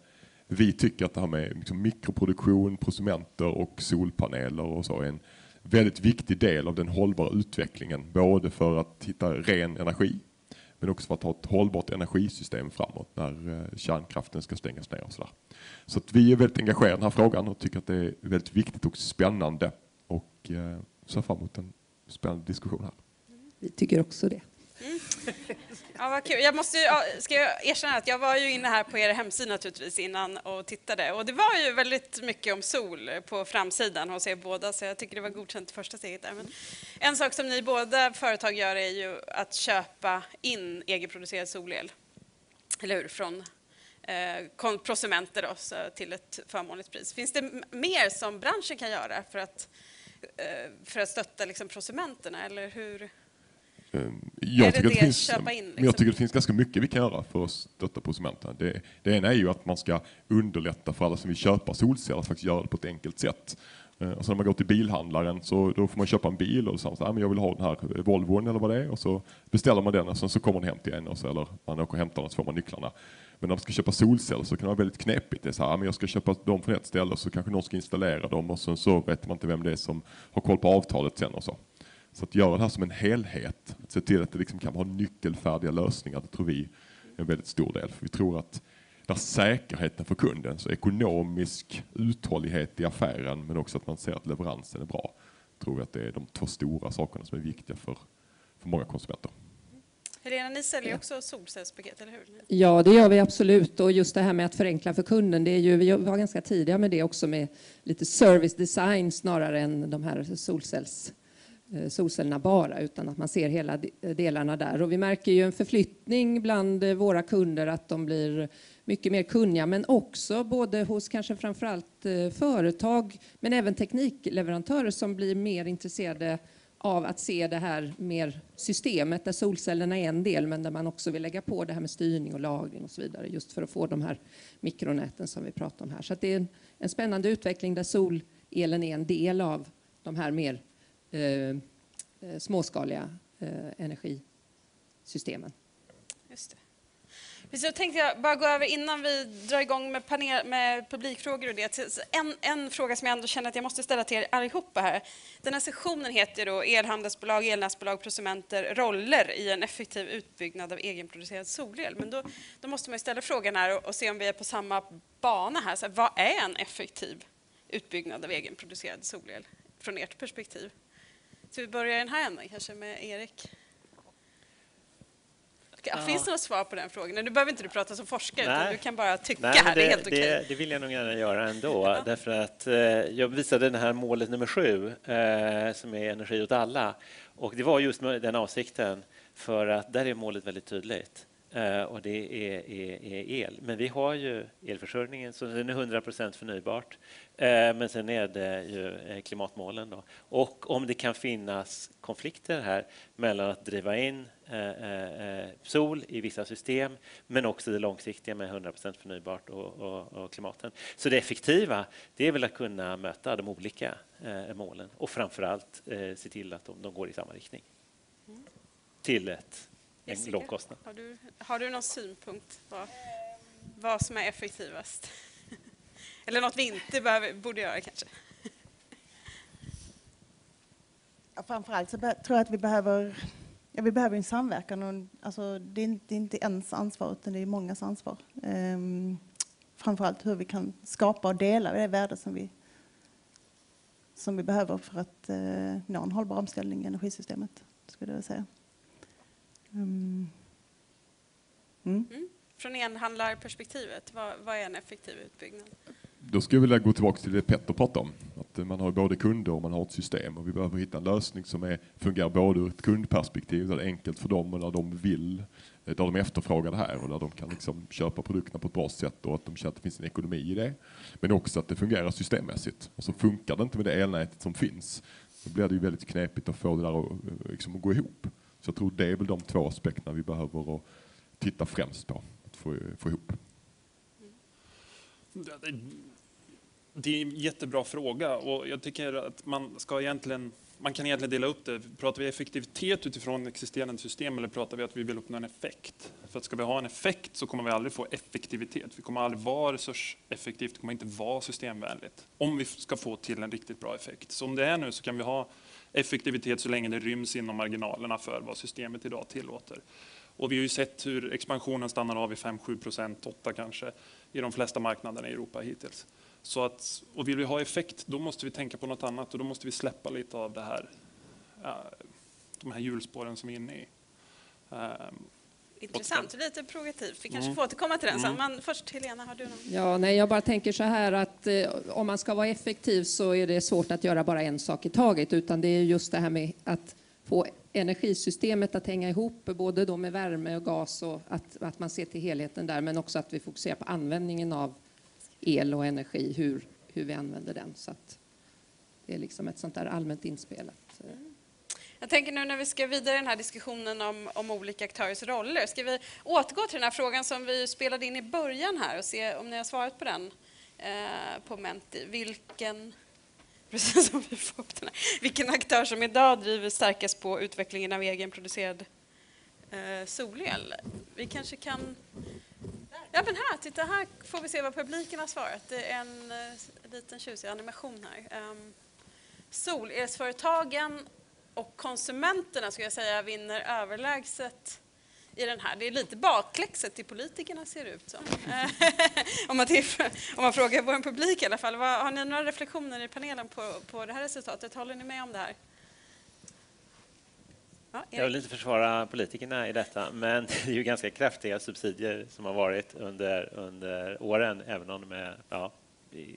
vi tycker att det här med liksom mikroproduktion, prosumenter och solpaneler och så är en väldigt viktig del av den hållbara utvecklingen. Både för att hitta ren energi men också för att ha ett hållbart energisystem framåt när eh, kärnkraften ska stängas ner och så där. Så att vi är väldigt engagerade i den här frågan och tycker att det är väldigt viktigt och spännande och eh, ser fram emot en spännande diskussion här. Vi tycker också det. Ja, vad kul. Jag måste ju, ska jag erkänna att jag var ju inne här på er hemsida naturligtvis innan och tittade och det var ju väldigt mycket om sol på framsidan hos er båda så jag tycker det var godkänt första steget där. Men en sak som ni båda företag gör är ju att köpa in egenproducerad solel. Eller hur? Från eh, kon- prosumenter då, till ett förmånligt pris. Finns det mer som branschen kan göra för att, för att stötta liksom, prosumenterna eller hur? Eh, Är Jag tycker, det det finns, in, men liksom? jag tycker att det finns ganska mycket vi kan göra för att stötta konsumenterna. Det, det ena är ju att man ska underlätta för alla som vill köpa solceller att faktiskt göra det på ett enkelt sätt. Eh, Och så när man går till bilhandlaren så då får man köpa en bil och så säger man "Ah, jag vill ha den här Volvon eller vad det är och så beställer man den och sen så kommer den hem till en och så, eller man åker och hämtar den så får man nycklarna. Men när man ska köpa solceller så kan det vara väldigt knepigt. Det är så här, men jag ska köpa dem från ett ställe så kanske någon ska installera dem och sen så vet man inte vem det är som har koll på avtalet sen och så. Så att göra det här som en helhet, att se till att det liksom kan vara nyckelfärdiga lösningar, det tror vi är en väldigt stor del. För vi tror att där säkerheten för kunden, så ekonomisk uthållighet i affären men också att man ser att leveransen är bra, tror vi att det är de två stora sakerna som är viktiga för, för många konsumenter. Helena, ni säljer också solcellspaket, eller hur? Ja, det gör vi absolut. Och just det här med att förenkla för kunden, det är ju, vi var ganska tidiga med det också med lite service design snarare än de här solcells, eh, solcellerna bara, utan att man ser hela delarna där. Och vi märker ju en förflyttning bland eh, våra kunder att de blir mycket mer kunniga, men också både hos kanske framförallt eh, företag, men även teknikleverantörer som blir mer intresserade av att se det här mer systemet där solcellerna är en del men där man också vill lägga på det här med styrning och lagring och så vidare just för att få de här mikronäten som vi pratar om här. Så att det är en, en spännande utveckling där solelen är en del av de här mer eh, eh, småskaliga eh, energisystemen. Precis, så tänkte jag bara gå över innan vi drar igång med, panel, med publikfrågor och det. En, en fråga som jag ändå känner att jag måste ställa till er allihopa här. Den här sessionen heter då Elhandelsbolag, elnätsbolag, prosumenter, roller i en effektiv utbyggnad av egenproducerad solel. Men då, då måste man ju ställa frågan här och, och se om vi är på samma bana här. Så här, vad är en effektiv utbyggnad av egenproducerad solel från ert perspektiv? Så vi börjar i den här änden, kanske med Erik. Ja. Finns det något svar på den frågan? Nu behöver inte du prata som forskare, Nej. utan du kan bara tycka Nej, här. Det, är helt okej. det, det vill jag nog gärna göra ändå. Därför att eh, jag visade det här målet nummer sju, eh, som är energi åt alla. Och det var just med den avsikten, för att där är målet väldigt tydligt. Eh, och det är, är, är, el. Men vi har ju elförsörjningen, så den är 100% förnybart. Eh, men sen är det ju eh, klimatmålen. Då. Och om det kan finnas konflikter här mellan att driva in sol i vissa system, men också det långsiktiga med 100% förnybart och, och, och, klimaten. Så det effektiva, det är väl att kunna möta de olika målen och framför allt se till att de, de går i samma riktning. Till ett en låg kostnad. Har du, har du någon synpunkt på vad som är effektivast? Eller något vi inte behöver, borde göra kanske? Ja, framförallt så tror jag att vi behöver, ja, vi behöver en samverkan. Och, alltså, det, är inte, det är inte ens ansvar, utan det är mångas ansvar. Ehm, framförallt hur vi kan skapa och dela det värde som vi, som vi behöver för att eh, nå en hållbar omställning i energisystemet, skulle jag säga. Mm. Mm. Från enhandlarperspektivet, vad, vad är en effektiv utbyggnad? Då skulle jag vilja gå tillbaka till det Petter pratade om. Att man har både kunder och man har ett system och vi behöver hitta en lösning som är, fungerar både ur ett kundperspektiv, där det är enkelt för dem och där de vill, där de efterfrågar det här och där de kan liksom köpa produkterna på ett bra sätt och att de känner att det finns en ekonomi i det. Men också att det fungerar systemmässigt. Och så funkar det inte med det elnätet som finns, då blir det ju väldigt knepigt att få det där att, liksom, att gå ihop. Så jag tror det är väl de två aspekterna vi behöver att titta främst på, att få, få ihop. Mm. Det är en jättebra fråga och jag tycker att man ska egentligen man kan egentligen dela upp det. Pratar vi effektivitet utifrån existerande system eller pratar vi att vi vill uppnå en effekt? För att ska vi ha en effekt så kommer vi aldrig få effektivitet. Vi kommer aldrig vara resurseffektivt, det kommer inte vara systemvänligt. Om vi ska få till en riktigt bra effekt. Som det är nu så kan vi ha effektivitet så länge det ryms inom marginalerna för vad systemet idag tillåter. Och vi har ju sett hur expansionen stannar av i 5-7 procent, 8 kanske, i de flesta marknaderna i Europa hittills. Så att, och vill vi ha effekt, då måste vi tänka på något annat och då måste vi släppa lite av det här, äh, de här hjulspåren som vi är inne i. Ehm, Intressant, lite provokativt. Vi kanske mm. får återkomma till den sen. Mm. Men först Helena, har du någon? Ja, nej, jag bara tänker så här att eh, om man ska vara effektiv så är det svårt att göra bara en sak i taget, utan det är just det här med att få energisystemet att hänga ihop, både då med värme och gas och att, att man ser till helheten där, men också att vi fokuserar på användningen av el och energi, hur, hur vi använder den. Så att det är liksom ett sånt där allmänt inspel. Att, eh, jag tänker nu när vi ska vidare i den här diskussionen om, om olika aktörers roller, ska vi återgå till den här frågan som vi spelade in i början här och se om ni har svarat på den eh, på Menti. Vilken, precis som vi får upp den här, vilken aktör som idag driver starkast på utvecklingen av egenproducerad eh, solel? Vi kanske kan... Ja, men här, titta här får vi se vad publiken har svarat. Det är en eh, liten tjusig animation här. Ehm, um, solelsföretagen eh, och konsumenterna skulle jag säga vinner överlägset i den här. Det är lite bakläxet till politikerna ser det ut som. Eh, om, man om man frågar vår publik i alla fall. Vad, har ni några reflektioner i panelen på, på det här resultatet? Håller ni med om det här? Ja, jag vill inte försvara politikerna i detta, men det är ju ganska kraftiga subsidier som har varit under, under åren, även om de är ja,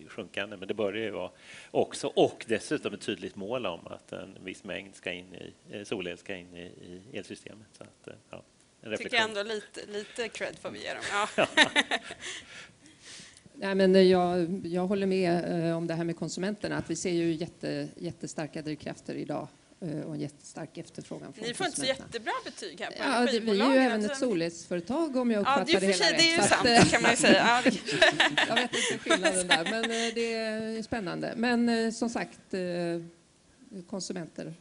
sjunkande, men det börjar ju vara också. Och dessutom ett tydligt mål om att en viss mängd ska in i, eh, solel ska in i, i elsystemet. Så att, eh, ja, en tycker jag ändå lite, lite cred får vi ge dem. Ja. Nej, men jag, jag håller med eh, om det här med konsumenterna, att vi ser ju jätte, jättestarka drivkrafter idag Eh, och en jättestark efterförfrågan från Ni får inte så jättebra betyg här på ja, det, Vi är ju även ett solelsföretag om jag uppfattar ja, det, hela rätt. Det är ju sant, det kan man ju säga. jag vet inte skillnaden där, men eh, det är spännande. Men eh, som sagt, konsumenter,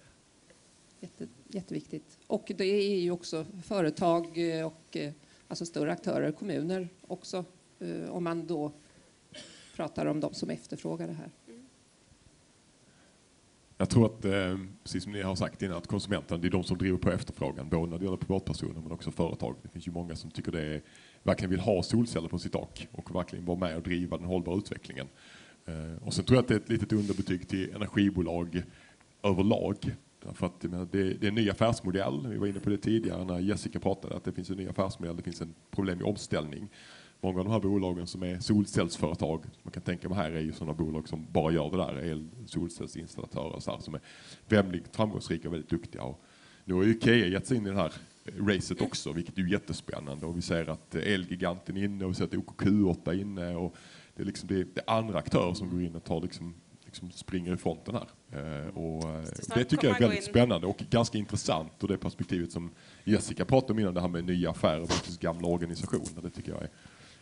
jätte, jätteviktigt. Och det är ju också företag och alltså större aktörer, kommuner också, om man då pratar om de som efterfrågar det här. Jag tror att, eh, precis som ni har sagt innan, att konsumenterna det är de som driver på efterfrågan, både när det gäller privatpersoner men också företag. Det finns ju många som tycker det är, verkligen vill ha solceller på sitt tak och verkligen vara med och driva den hållbara utvecklingen. Eh, och sen tror jag att det är ett litet underbetyg till energibolag överlag Därför att det, det är en ny affärsmodell. Vi var inne på det tidigare när Jessica pratade att det finns en ny affärsmodell. Det finns ett problem med omställning. Många av de här bolagen som är solcellsföretag, man kan tänka mig här är ju sådana bolag som bara gör det där, el solcellsinstallatörer så här, som är väldigt framgångsrika och väldigt duktiga. Och nu har ju Ikea gett sig in i det här racet också, vilket är jättespännande. Och vi ser att Elgiganten är inne och vi ser att OKQ8 är inne. Och det, är liksom, det, det är andra aktörer som går in och tar liksom, liksom springer i fronten här. Eh, och det, det tycker jag är väldigt spännande och ganska intressant. Och det perspektivet som Jessica pratade om innan, det här med nya affärer versus gamla organisationer. Det tycker jag är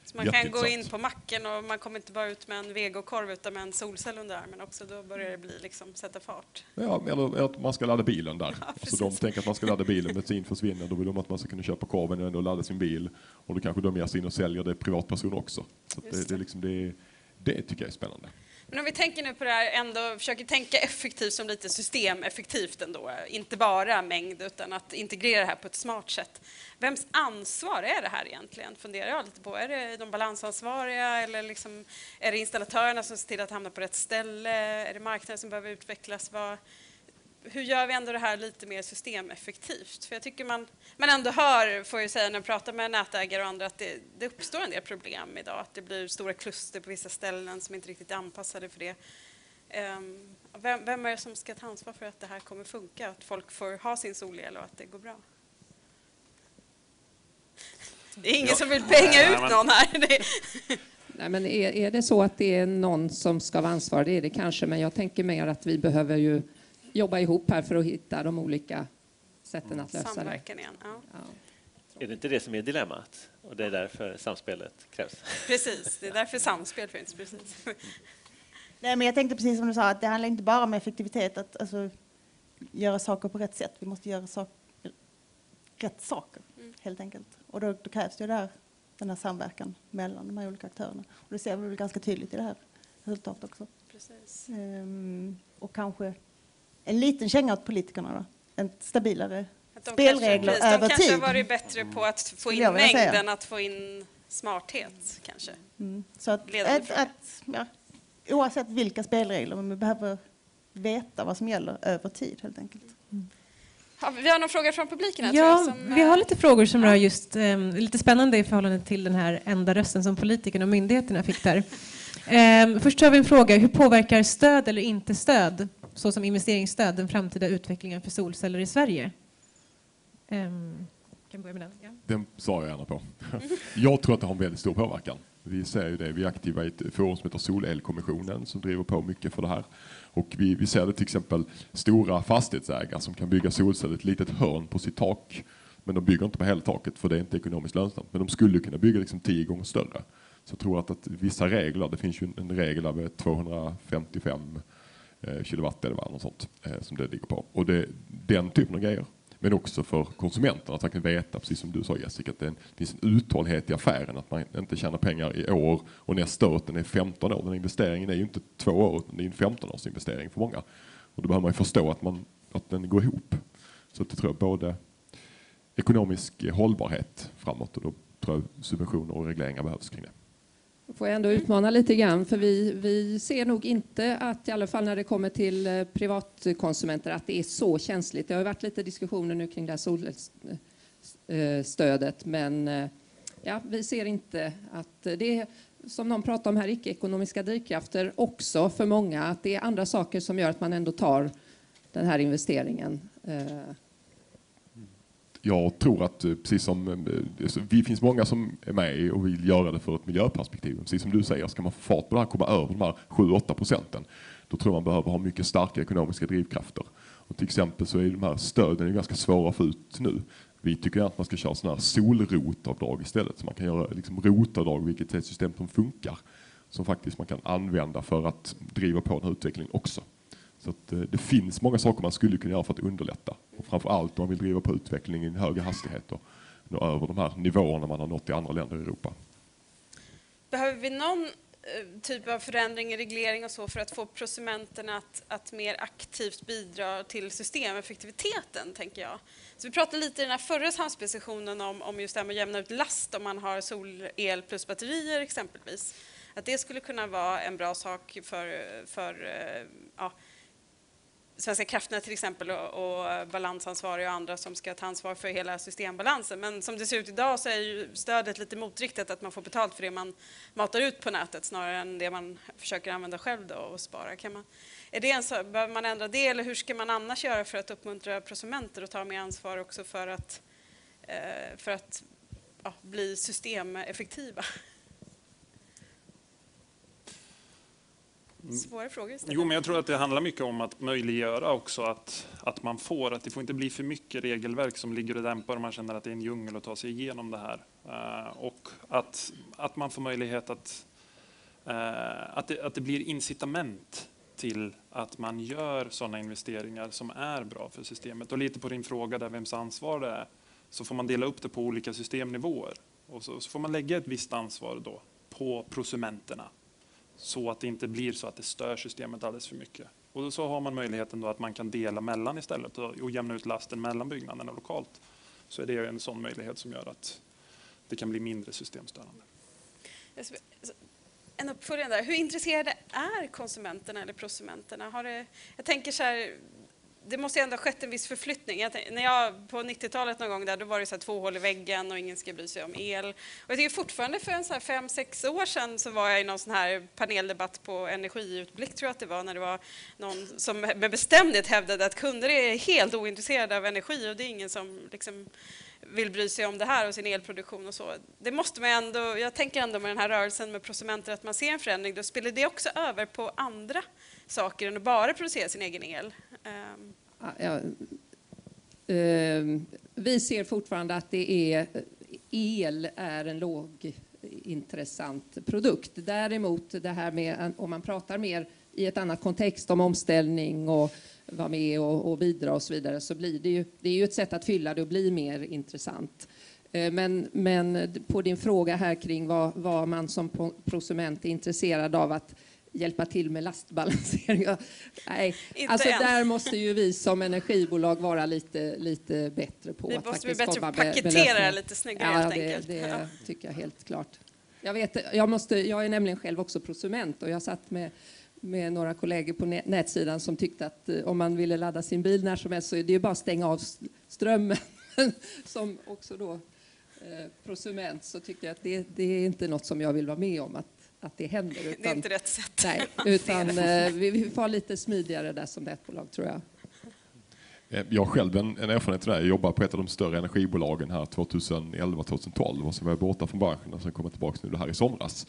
så man kan gå in på macken och man kommer inte bara ut med en vegokorv utan med en solcell under armen också. Då börjar det bli liksom sätta fart. Ja, eller att man ska ladda bilen där. Ja, alltså de tänker att man ska ladda bilen, bensin försvinner. Då vill de att man ska kunna köpa korven och ändå ladda sin bil. Och då kanske de ger sig in och säljer det privatpersoner också. Så det, det, är liksom det, det tycker jag är spännande. Men om vi tänker nu på det här, ändå försöker tänka effektivt som lite systemeffektivt ändå, inte bara mängd utan att integrera det här på ett smart sätt. Vems ansvar är det här egentligen? Funderar jag lite på. Är det de balansansvariga eller liksom, är det installatörerna som ser till att hamna på rätt ställe? Är det marknaden som behöver utvecklas? Vad, hur gör vi ändå det här lite mer systemeffektivt? För jag tycker man, man ändå hör, får jag säga när jag pratar med nätägare och andra, att det, det uppstår en del problem idag. Att det blir stora kluster på vissa ställen som inte riktigt är anpassade för det. Um, vem, vem, är det som ska ta ansvar för att det här kommer funka? Att folk får ha sin solel och att det går bra? Det är ingen ja. som vill pänga ut någon här. Nej, men är, är det så att det är någon som ska vara ansvarig, det är det kanske, men jag tänker mer att vi behöver ju jobba ihop här för att hitta de olika sätten att lösa Samverkan det. Igen, ja. Ja. Är det inte det som är dilemmat? Och det är därför samspelet krävs? Precis, det är därför samspel finns. Precis. Nej, men jag tänkte precis som du sa, att det handlar inte bara om effektivitet, att alltså, göra saker på rätt sätt. Vi måste göra sak rätt saker, mm. helt enkelt. Och då, då krävs det där, den här samverkan mellan de här olika aktörerna. Och det ser vi väl ganska tydligt i det här resultatet också. Precis. Ehm, och kanske en liten känga åt politikerna då. En stabilare spelregler kanske, över tid. De kanske har varit bättre på att få in mängd än att få in smarthet kanske. Mm. Så att, att, att ja, oavsett vilka spelregler, men vi behöver veta vad som gäller över tid helt enkelt. Mm. Ja, vi har några frågor från publiken här, ja, som, vi har lite frågor som rör just, eh, lite spännande i förhållande till den här enda rösten som politikerna och myndigheterna fick där. Eh, först har vi en fråga, hur påverkar stöd eller inte stöd såsom investeringsstöd, den framtida utvecklingen för solceller i Sverige? Um, kan börja med den. Ja. Den svarar jag gärna på. jag tror att det har en väldigt stor påverkan. Vi ser ju det. Vi är aktiva i ett forum som heter Solelkommissionen som driver på mycket för det här. Och vi, vi ser det till exempel stora fastighetsägare som kan bygga solceller ett litet hörn på sitt tak. Men de bygger inte på hela taket för det är inte ekonomiskt lönsamt. Men de skulle kunna bygga liksom tio gånger större. Så jag tror att, att vissa regler, det finns ju en regel av eh, 255 Eh, kilowatt eller vad, sånt eh, som det ligger på. Och det, den typen av grejer. Men också för konsumenterna att verkligen veta, precis som du sa Jessica, att det, finns en uthållighet i affären. Att man inte tjänar pengar i år och nästa år, utan det är 15 år. Den investeringen är ju inte två år, utan det är en 15 års investering för många. Och då behöver man ju förstå att, man, att den går ihop. Så att det tror jag både ekonomisk hållbarhet framåt och då tror jag subventioner och regleringar behövs kring det får jag ändå utmana lite grann, för vi, vi ser nog inte att, i alla fall när det kommer till eh, privatkonsumenter, att det är så känsligt. Det har varit lite diskussioner nu kring det här solstödet, eh, men eh, ja, vi ser inte att det är, som någon pratade om här, icke-ekonomiska drivkrafter också för många, att det är andra saker som gör att man ändå tar den här investeringen. Jag tror att eh, precis som eh, alltså, vi finns många som är med och vill göra det för ett miljöperspektiv. Precis som du säger, ska man få fart på det här, komma över de här 7-8 procenten, då tror man behöver ha mycket starka ekonomiska drivkrafter. Och till exempel så är de här stöden ganska svåra att få ut nu. Vi tycker att man ska köra sådana här solrotavdrag istället, så man kan göra liksom rotavdrag, vilket är ett system som funkar, som faktiskt man kan använda för att driva på den här utvecklingen också. Så att, eh, det finns många saker man skulle kunna göra för att underlätta. Och framför allt om man vill driva på utvecklingen i höga hastigheter. Nå över de här nivåerna man har nått i andra länder i Europa. Behöver vi någon eh, typ av förändring i reglering och så för att få prosumenterna att, att mer aktivt bidra till systemeffektiviteten, tänker jag. Så vi pratade lite i den här förra samspelsessionen om, om just det här med att jämna ut last om man har solel plus batterier exempelvis. Att det skulle kunna vara en bra sak för, för eh, ja, Svenska kraftnät till exempel och, och balansansvariga och andra som ska ta ansvar för hela systembalansen. Men som det ser ut idag så är ju stödet lite motriktat att man får betalt för det man matar ut på nätet snarare än det man försöker använda själv då och spara. Kan man, är det en, så, behöver man ändra det eller hur ska man annars göra för att uppmuntra prosumenter att ta mer ansvar också för att, eh, för att ja, bli systemeffektiva? Svåra frågor istället. Jo, men jag tror att det handlar mycket om att möjliggöra också att, att man får, att det får inte bli för mycket regelverk som ligger och dämpar och man känner att det är en djungel att ta sig igenom det här. Uh, och att, att man får möjlighet att, uh, att, det, att det blir incitament till att man gör sådana investeringar som är bra för systemet. Och lite på din fråga där vems ansvar det är, så får man dela upp det på olika systemnivåer. Och så, så får man lägga ett visst ansvar då på prosumenterna så att det inte blir så att det stör systemet alldeles för mycket. Och så har man möjligheten då att man kan dela mellan istället och jämna ut lasten mellan byggnaderna lokalt. Så är det en sån möjlighet som gör att det kan bli mindre systemstörande. En uppföljning där. Hur intresserade är konsumenterna eller prosumenterna? Har det, jag tänker så här, det måste ju ändå ha skett en viss förflyttning. Jag, när jag på 90-talet någon gång där, då var det så här två hål i väggen och ingen ska bry sig om el. Och jag tycker fortfarande för en så här fem, sex år sedan så var jag i någon sån här paneldebatt på Energiutblick tror jag att det var, när det var någon som med bestämdhet hävdade att kunder är helt ointresserade av energi och det är ingen som liksom vill bry sig om det här och sin elproduktion och så. Det måste man ändå, jag tänker ändå med den här rörelsen med prosumenter att man ser en förändring, då spiller det också över på andra saker än att bara producera sin egen el. Ehm. Ja, ehm, vi ser fortfarande att det är el är en lågintressant produkt. Däremot det här med om man pratar mer i ett annat kontext om omställning och vara med och, och, bidra och så vidare så blir det ju, det är ju ett sätt att fylla det och bli mer intressant. Ehm, men, men på din fråga här kring vad, vad man som prosument är intresserad av att hjälpa till med lastbalansering. Nej, alltså än. där måste ju vi som energibolag vara lite, lite bättre på vi att måste bli bättre på att paketera det lite snyggare Ja, helt det, enkelt. det tycker jag helt klart. Jag, vet, jag, måste, jag är nämligen själv också prosument och jag satt med, med några kollegor på nä- nätsidan som tyckte att eh, om man ville ladda sin bil när som helst så är det ju bara att stänga av strömmen. som också då eh, prosument så tyckte jag att det, det är inte något som jag vill vara med om att, att det händer. Det är Utan, inte rätt sätt. nej, utan eh, vi, vi får lite smidigare där som nätbolag tror jag. Eh, Jag har själv en, en erfarenhet av det. Jag jobbade på ett av de större energibolagen här 2011-2012 och så var jag borta från branschen och sen kom jag tillbaka nu det här i somras.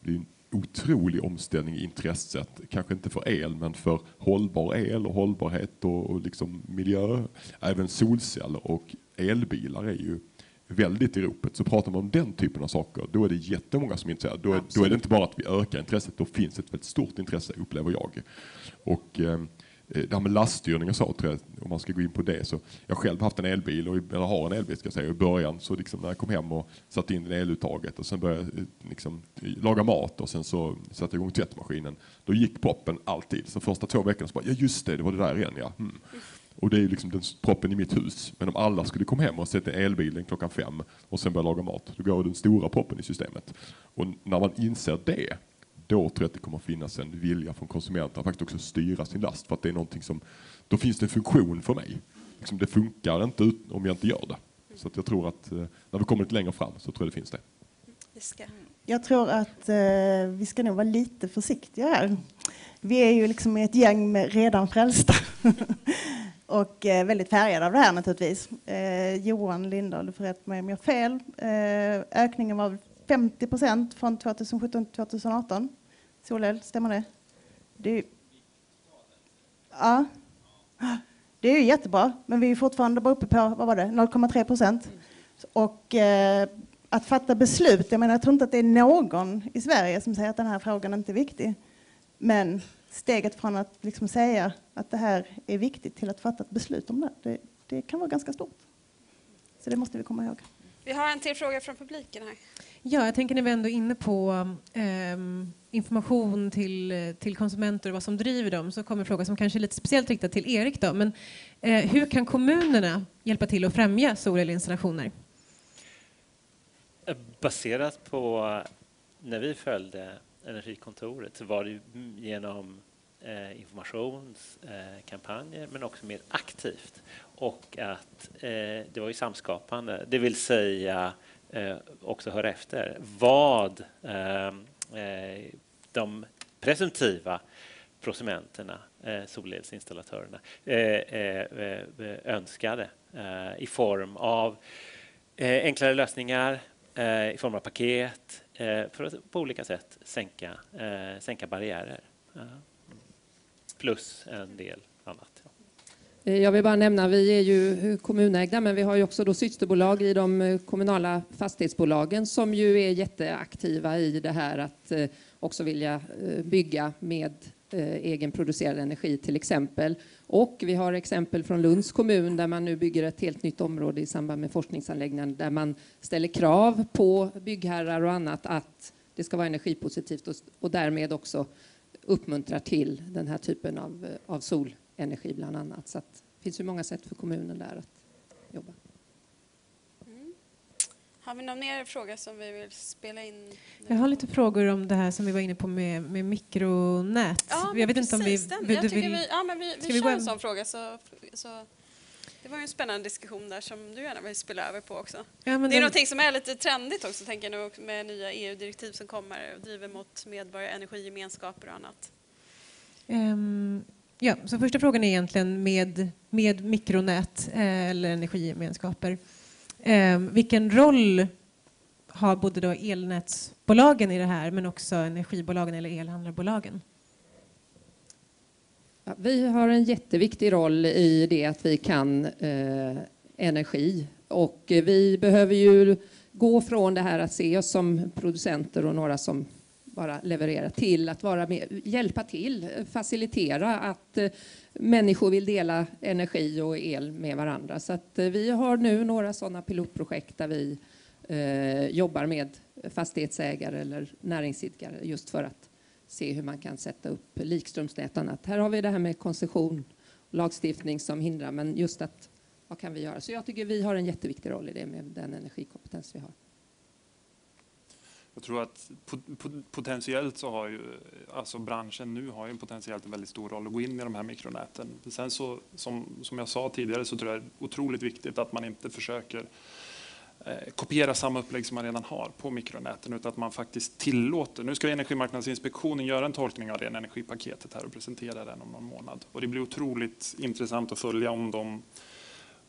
Det är en otrolig omställning i intresset, kanske inte för el men för hållbar el och hållbarhet och, och liksom miljö. Även solceller och elbilar är ju väldigt i ropet. Så pratar man om den typen av saker, då är det jättemånga som är intresserade. Då är, då är det inte bara att vi ökar intresset, då finns ett väldigt stort intresse upplever jag. Och, eh, det här med laststyrning och så, tror jag, om man ska gå in på det. Så jag själv haft en elbil, och, eller har en elbil ska jag säga, i början. Så liksom när jag kom hem och satte in eluttaget och sen började jag eh, liksom, laga mat och sen så satte jag igång tvättmaskinen. Då gick proppen alltid. Så första två veckorna så bara, ja just det, det var det där igen ja. Mm. Och det är liksom den proppen i mitt hus. Men om alla skulle komma hem och sätta elbilen klockan fem och sen börja laga mat, då går den stora proppen i systemet. Och när man inser det, då tror jag att det kommer finnas en vilja från konsumenter att faktiskt också styra sin last. För att det är någonting som, då finns det en funktion för mig. Liksom det funkar inte ut om jag inte gör det. Så att jag tror att eh, när vi kommer lite längre fram så tror jag det finns det. Jag tror att eh, vi ska nog vara lite försiktiga här. Vi är ju liksom ett gäng med redan frälsta. och eh, väldigt färgad av det här naturligtvis. Eh, Johan Lindahl, du får rätta mig om jag har fel. Eh, ökningen var 50 procent från 2017 till 2018. Solel, stämmer det? det är, ju- ja. Det är ju jättebra, men vi är fortfarande bara uppe på vad var det, 0,3 procent. Och eh, att fatta beslut, jag menar jag tror inte att det är någon i Sverige som säger att den här frågan inte är viktig. Men steget från att liksom säga att det här är viktigt till att fatta ett beslut om det, det, det kan vara ganska stort. Så det måste vi komma ihåg. Vi har en till fråga från publiken här. Ja, jag tänker när vi ändå är inne på ehm, information till, till konsumenter och vad som driver dem så kommer en fråga som kanske är lite speciellt riktad till Erik. Då. Men, eh, hur kan kommunerna hjälpa till att främja solelinstallationer? Baserat på när vi följde Energikontoret så var det genom eh, informationskampanjer men också mer aktivt. Och att eh, det var ju samskapande, det vill säga eh, också höra efter vad eh, eh de presumtiva prosumenterna, eh, solelsinstallatörerna, eh, eh, eh önskade eh, i form av enklare lösningar, Eh, i form av paket, eh, för att på olika sätt sänka, eh, sänka barriärer. Plus en del annat. Jag vill bara nämna, vi är ju kommunägda men vi har ju också då systerbolag i de kommunala fastighetsbolagen som ju är jätteaktiva i det här att också vilja bygga med Eh, egenproducerad energi till exempel. Och vi har exempel från Lunds kommun där man nu bygger ett helt nytt område i samband med forskningsanläggningen där man ställer krav på byggherrar och annat att det ska vara energipositivt och, och därmed också uppmuntrar till den här typen av, av solenergi bland annat. Så det finns ju många sätt för kommunen där att jobba. Har vi någon mer fråga som vi vill spela in? Jag har lite frågor om det här som vi var inne på med, med mikronät. Ja, jag vet inte om vi, den. Jag vill, vi, ja, men vi, vi, vi kör en sån fråga. Så, så, det var ju en spännande diskussion där som du gärna vill spela över på också. Ja, det är den... någonting som är lite trendigt också tänker jag nu med nya EU-direktiv som kommer och driver mot medborgar energigemenskaper och annat. Um, ja, så första frågan är egentligen med, med mikronät eh, eller energigemenskaper. Eh, vilken roll har både då elnätsbolagen i det här men också energibolagen eller elhandlarbolagen? Ja, vi har en jätteviktig roll i det att vi kan eh, energi och eh, vi behöver ju gå från det här att se oss som producenter och några som bara leverera till att vara med, hjälpa till, facilitera att eh, människor vill dela energi och el med varandra. Så att eh, vi har nu några sådana pilotprojekt där vi eh, jobbar med fastighetsägare eller näringsidkare just för att se hur man kan sätta upp likströmsnät och annat. Här har vi det här med koncession och lagstiftning som hindrar, men just att vad kan vi göra? Så jag tycker vi har en jätteviktig roll i det med den energikompetens vi har. Jag tror att potentiellt så har ju alltså branschen nu har ju potentiellt en väldigt stor roll att gå in i de här mikronäten. Sen så som, som jag sa tidigare så tror jag det är otroligt viktigt att man inte försöker eh, kopiera samma upplägg som man redan har på mikronäten utan att man faktiskt tillåter. Nu ska Energimarknadsinspektionen göra en tolkning av det energipaketet här och presentera den om någon månad. Och det blir otroligt intressant att följa om de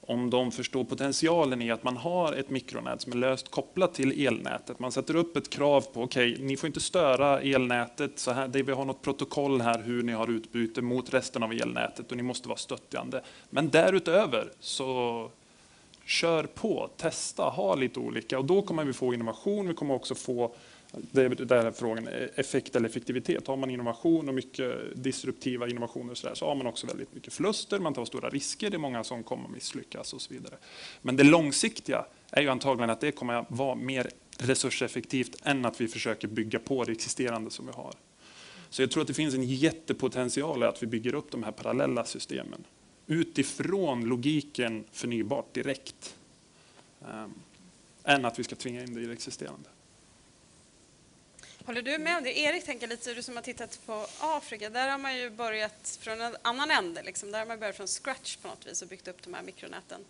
om de förstår potentialen i att man har ett mikronät som är löst kopplat till elnätet. Man sätter upp ett krav på, okej, okay, ni får inte störa elnätet, så här, vi har något protokoll här hur ni har utbyte mot resten av elnätet och ni måste vara stöttande. Men därutöver så kör på, testa, ha lite olika och då kommer vi få innovation, vi kommer också få det är där frågan effekt eller effektivitet. Har man innovation och mycket disruptiva innovationer så, där, så har man också väldigt mycket förluster, man tar stora risker, det är många som kommer misslyckas och så vidare. Men det långsiktiga är ju antagligen att det kommer att vara mer resurseffektivt än att vi försöker bygga på det existerande som vi har. Så jag tror att det finns en jättepotential i att vi bygger upp de här parallella systemen utifrån logiken förnybart direkt. Um, än att vi ska tvinga in det i det existerande. Håller du med om det? Erik tänker lite, du som har tittat på Afrika, där har man ju börjat från en annan ände. Liksom. Där har man börjat från scratch på något vis och byggt upp de här mikronäten.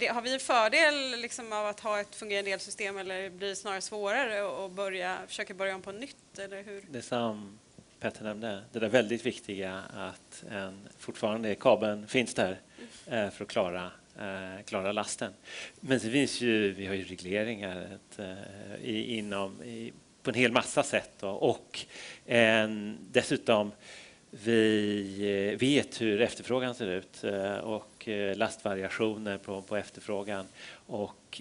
Det, har vi en fördel liksom, av att ha ett fungerande elsystem eller blir det snarare svårare att börja, försöka börja om på nytt? Eller hur? Det som Petter nämnde, det där väldigt viktiga att en, fortfarande kabeln finns där eh, för att klara eh, klara lasten. Men det finns ju, vi har ju regleringar ett, eh, i, inom, i, på en hel massa sätt. Då. Och en, dessutom, vi eh, vet hur efterfrågan ser ut eh, och eh, lastvariationer på, på efterfrågan. Och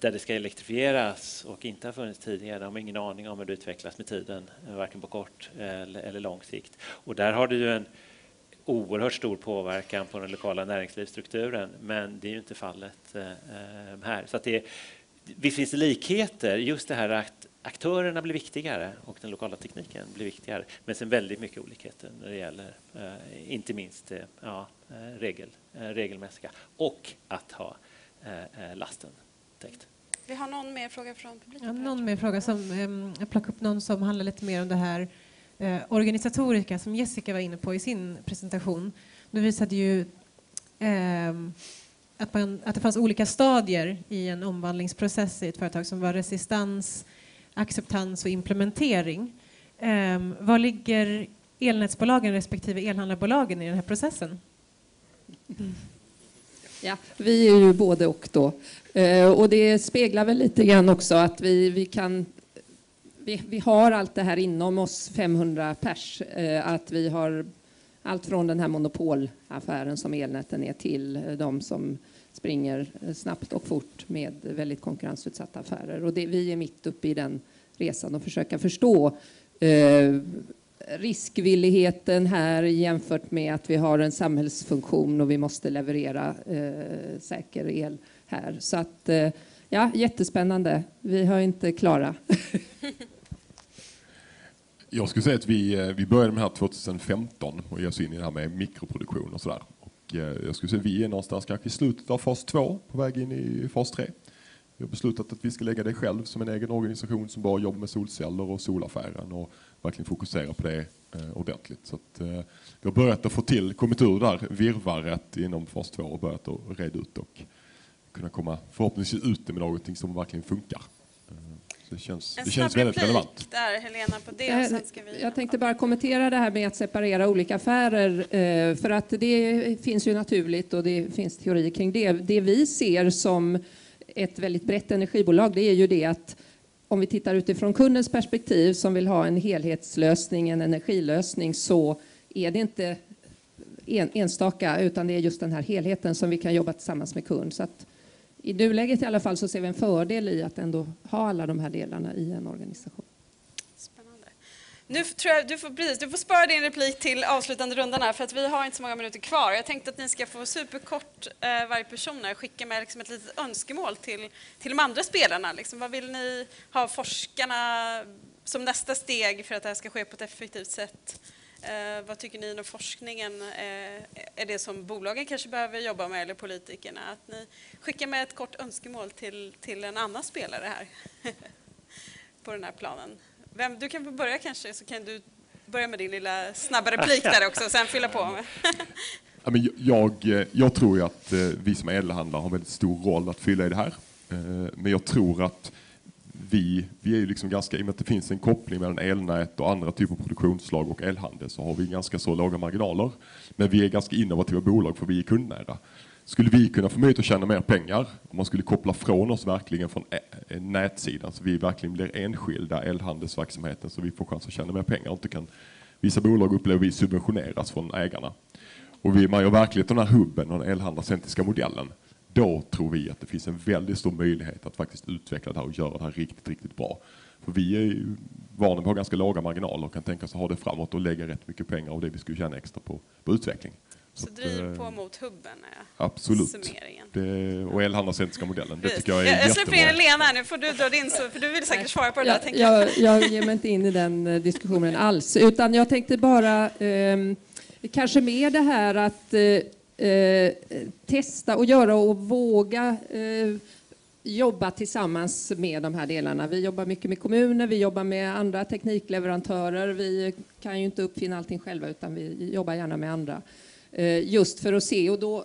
där det ska elektrifieras och inte har funnits tidigare, har man ingen aning om hur det utvecklas med tiden, varken på kort eller, eller lång sikt. Och där har du ju en oerhört stor påverkan på den lokala näringslivsstrukturen, men det är ju inte fallet här. Så att det, visst finns det likheter, just det här att aktörerna blir viktigare och den lokala tekniken blir viktigare, men sen väldigt mycket olikheter när det gäller eh, inte minst eh, ja, eh, regel, eh, regelmässiga och att ha eh, eh, lasten täckt. Vi har någon mer fråga från publiken. Ja, någon mer fråga som, jag plockar upp någon som handlar lite mer om det här eh, organisatoriska som Jessica var inne på i sin presentation. Du visade ju eh, att, man, att det fanns olika stadier i en omvandlingsprocess i ett företag som var resistans, acceptans och implementering. Um, var ligger elnätsbolagen respektive elhandlarbolagen i den här processen? Mm. Ja, vi är ju både och då. Eh, och det speglar väl lite grann också att vi, vi kan vi, vi har allt det här inom oss, 500 pers, eh, att vi har allt från den här monopolaffären som elnäten är till eh, de som springer snabbt och fort med väldigt konkurrensutsatta affärer. Och det, vi är mitt uppe i den resan och försöka förstå eh, riskvilligheten här jämfört med att vi har en samhällsfunktion och vi måste leverera eh, säker el här. Så att, eh, ja, jättespännande. Vi har inte klara. Jag skulle säga att vi, eh, vi började med det här 2015 och ger oss in i det här med mikroproduktion och sådär. Eh, jag skulle säga vi är någonstans kanske i slutet av fas 2 på väg in i fas 3. Vi har beslutat att vi ska lägga det själv som en egen organisation som bara jobbar med solceller och solaffären och verkligen fokusera på det eh, ordentligt. Så att, eh, vi har börjat att få till, kommit ur där virvaret inom fas 2 och börjat att reda ut och kunna komma förhoppningsvis ut med någonting som verkligen funkar. Eh, det känns, En det känns väldigt relevant. där, Helena, på det. Och sen ska vi... Jag tänkte bara kommentera det här med att separera olika affärer. eh, För att det finns ju naturligt och det finns teorier kring det. Det vi ser som ett väldigt brett energibolag det är ju det att om vi tittar utifrån kundens perspektiv som vill ha en helhetslösning, en energilösning, så är det inte en, enstaka utan det är just den här helheten som vi kan jobba tillsammans med kund. Så att i nuläget i alla fall så ser vi en fördel i att ändå ha alla de här delarna i en organisation. Spännande. Nu tror jag du får, precis, du får spara din replik till avslutande rundan här för att vi har inte så många minuter kvar. Jag tänkte att ni ska få superkort eh, varje person här, skicka med liksom ett litet önskemål till, till de andra spelarna. Liksom, vad vill ni ha forskarna som nästa steg för att det här ska ske på ett effektivt sätt? Eh, vad tycker ni inom forskningen eh, är det som bolagen kanske behöver jobba med eller politikerna? Att ni skickar med ett kort önskemål till, till en annan spelare här på den här planen. Vem, du kan börja kanske, så kan du börja med din lilla snabba replik där också sen fylla på. Ja, men jag, eh, jag tror ju att eh, vi som elhandlare har en väldigt stor roll att fylla i det här. Eh, Men jag tror att vi, vi är ju liksom ganska, i och med att det finns en koppling mellan elnät och andra typer av produktionsslag och elhandel så har vi ganska så låga marginaler. Men vi är ganska innovativa bolag för vi är kundnära. Skulle vi kunna få möjlighet att tjäna mer pengar om man skulle koppla från oss verkligen från eh, eh, nätsidan så vi verkligen blir enskilda elhandelsverksamheten så vi får chans att tjäna mer pengar och inte kan Vissa bolag upplever vi subventioneras från ägarna. Och vi, man gör verkligen den här hubben och den elhandlarcentriska modellen. Då tror vi att det finns en väldigt stor möjlighet att faktiskt utveckla det här och göra det här riktigt, riktigt bra. För vi är ju vana att ha ganska låga marginaler och kan tänka oss att ha det framåt och lägga rätt mycket pengar av det vi skulle tjäna extra på, på utveckling. Så att, driv eh, på mot hubben är Absolut. summeringen. Det, och elhandlarcentriska modellen, det tycker jag är jag, jag släpper in. Lena här, nu får du dra din, så, för du vill säkert svara på det där. Jag, jag. jag, jag ger mig inte in i den eh, diskussionen alls. Utan jag tänkte bara ehm, kanske med det här att eh, eh, testa och göra och våga eh, jobba tillsammans med de här delarna. Vi jobbar mycket med kommuner, vi jobbar med andra teknikleverantörer. Vi kan ju inte uppfinna allting själva utan vi jobbar gärna med andra. Eh, just för att se och då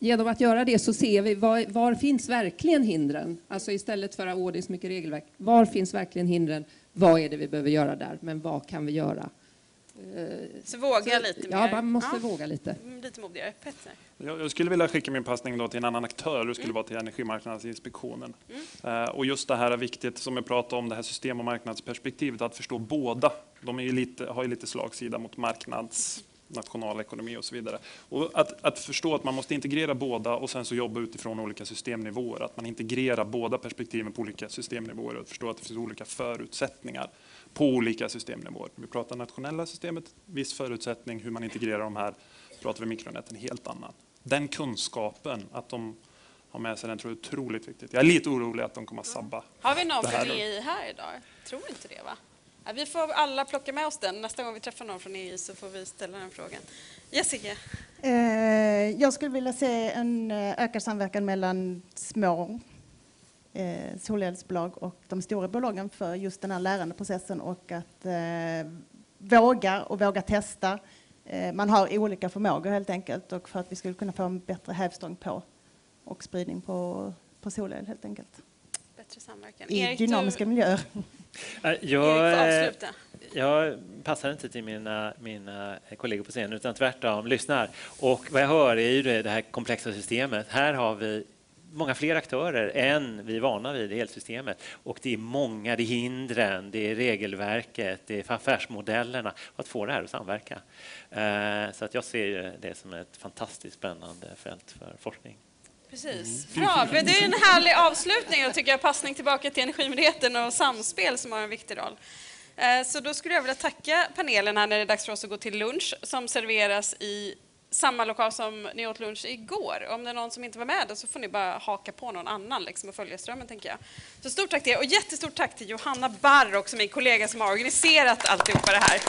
Genom att göra det så ser vi var, var finns verkligen hindren? Alltså istället för att det är så mycket regelverk. Var finns verkligen hindren? Vad är det vi behöver göra där? Men vad kan vi göra? Eh, Så våga så- lite Ja, mer. man måste Ja. våga lite. Mm, Lite modigare. Petter? Jag, jag skulle vilja skicka min passning då till en annan aktör, det skulle vara till Energimarknadsinspektionen. Eh, och just det här är viktigt, som jag pratade om, det här system och marknadsperspektivet, att förstå båda. De är ju lite, har ju lite slagsida mot marknads nationalekonomi och så vidare. Och att, att förstå att man måste integrera båda och sen så jobba utifrån olika systemnivåer. Att man integrerar båda perspektiven på olika systemnivåer och förstå att det finns olika förutsättningar på olika systemnivåer. Vi pratar nationella systemet, viss förutsättning, hur man integrerar de här, pratar vi mikronät, en helt annan. Den kunskapen, att de har med sig den, tror jag är otroligt viktigt. Jag är lite orolig att de kommer att sabba. Har vi någon Det här från? EI här idag? Tror inte det, va? Vi får alla plocka med oss den. Nästa gång vi träffar någon från EI så får vi ställa den frågan. Jessica? Eh, jag skulle vilja se en eh, ökad samverkan mellan små eh, solelsbolag och de stora bolagen för just den här lärandeprocessen och att eh, vågar och vågar testa. Eh, man har olika förmågor helt enkelt och för att vi skulle kunna få en bättre hävstång på och spridning på, på solel helt enkelt. Bättre samverkan. I Erik, dynamiska du, miljöer. Eh, Erik Jag, eh, avsluta. jag passar inte till mina, mina kollegor på scenen utan tvärtom lyssnar. Och vad jag hör är ju det, det här komplexa systemet. Här har vi många fler aktörer än vi är vana vid i elsystemet. Och det är många, det är hindren, det är regelverket, det är affärsmodellerna att få det här att samverka. Eh, Så att jag ser det som ett fantastiskt spännande fält för forskning. Precis. Bra, för det är en härlig avslutning och tycker jag passning tillbaka till Energimyndigheten och samspel som har en viktig roll. Eh, Så då skulle jag vilja tacka panelen här när det är dags för oss att gå till lunch som serveras i samma lokal som ni åt lunch igår. Om det är någon som inte var med så får ni bara haka på någon annan liksom och följa strömmen tänker jag. Så stort tack till er och jättestort tack till Johanna Barr också min kollega som har organiserat alltihopa det här.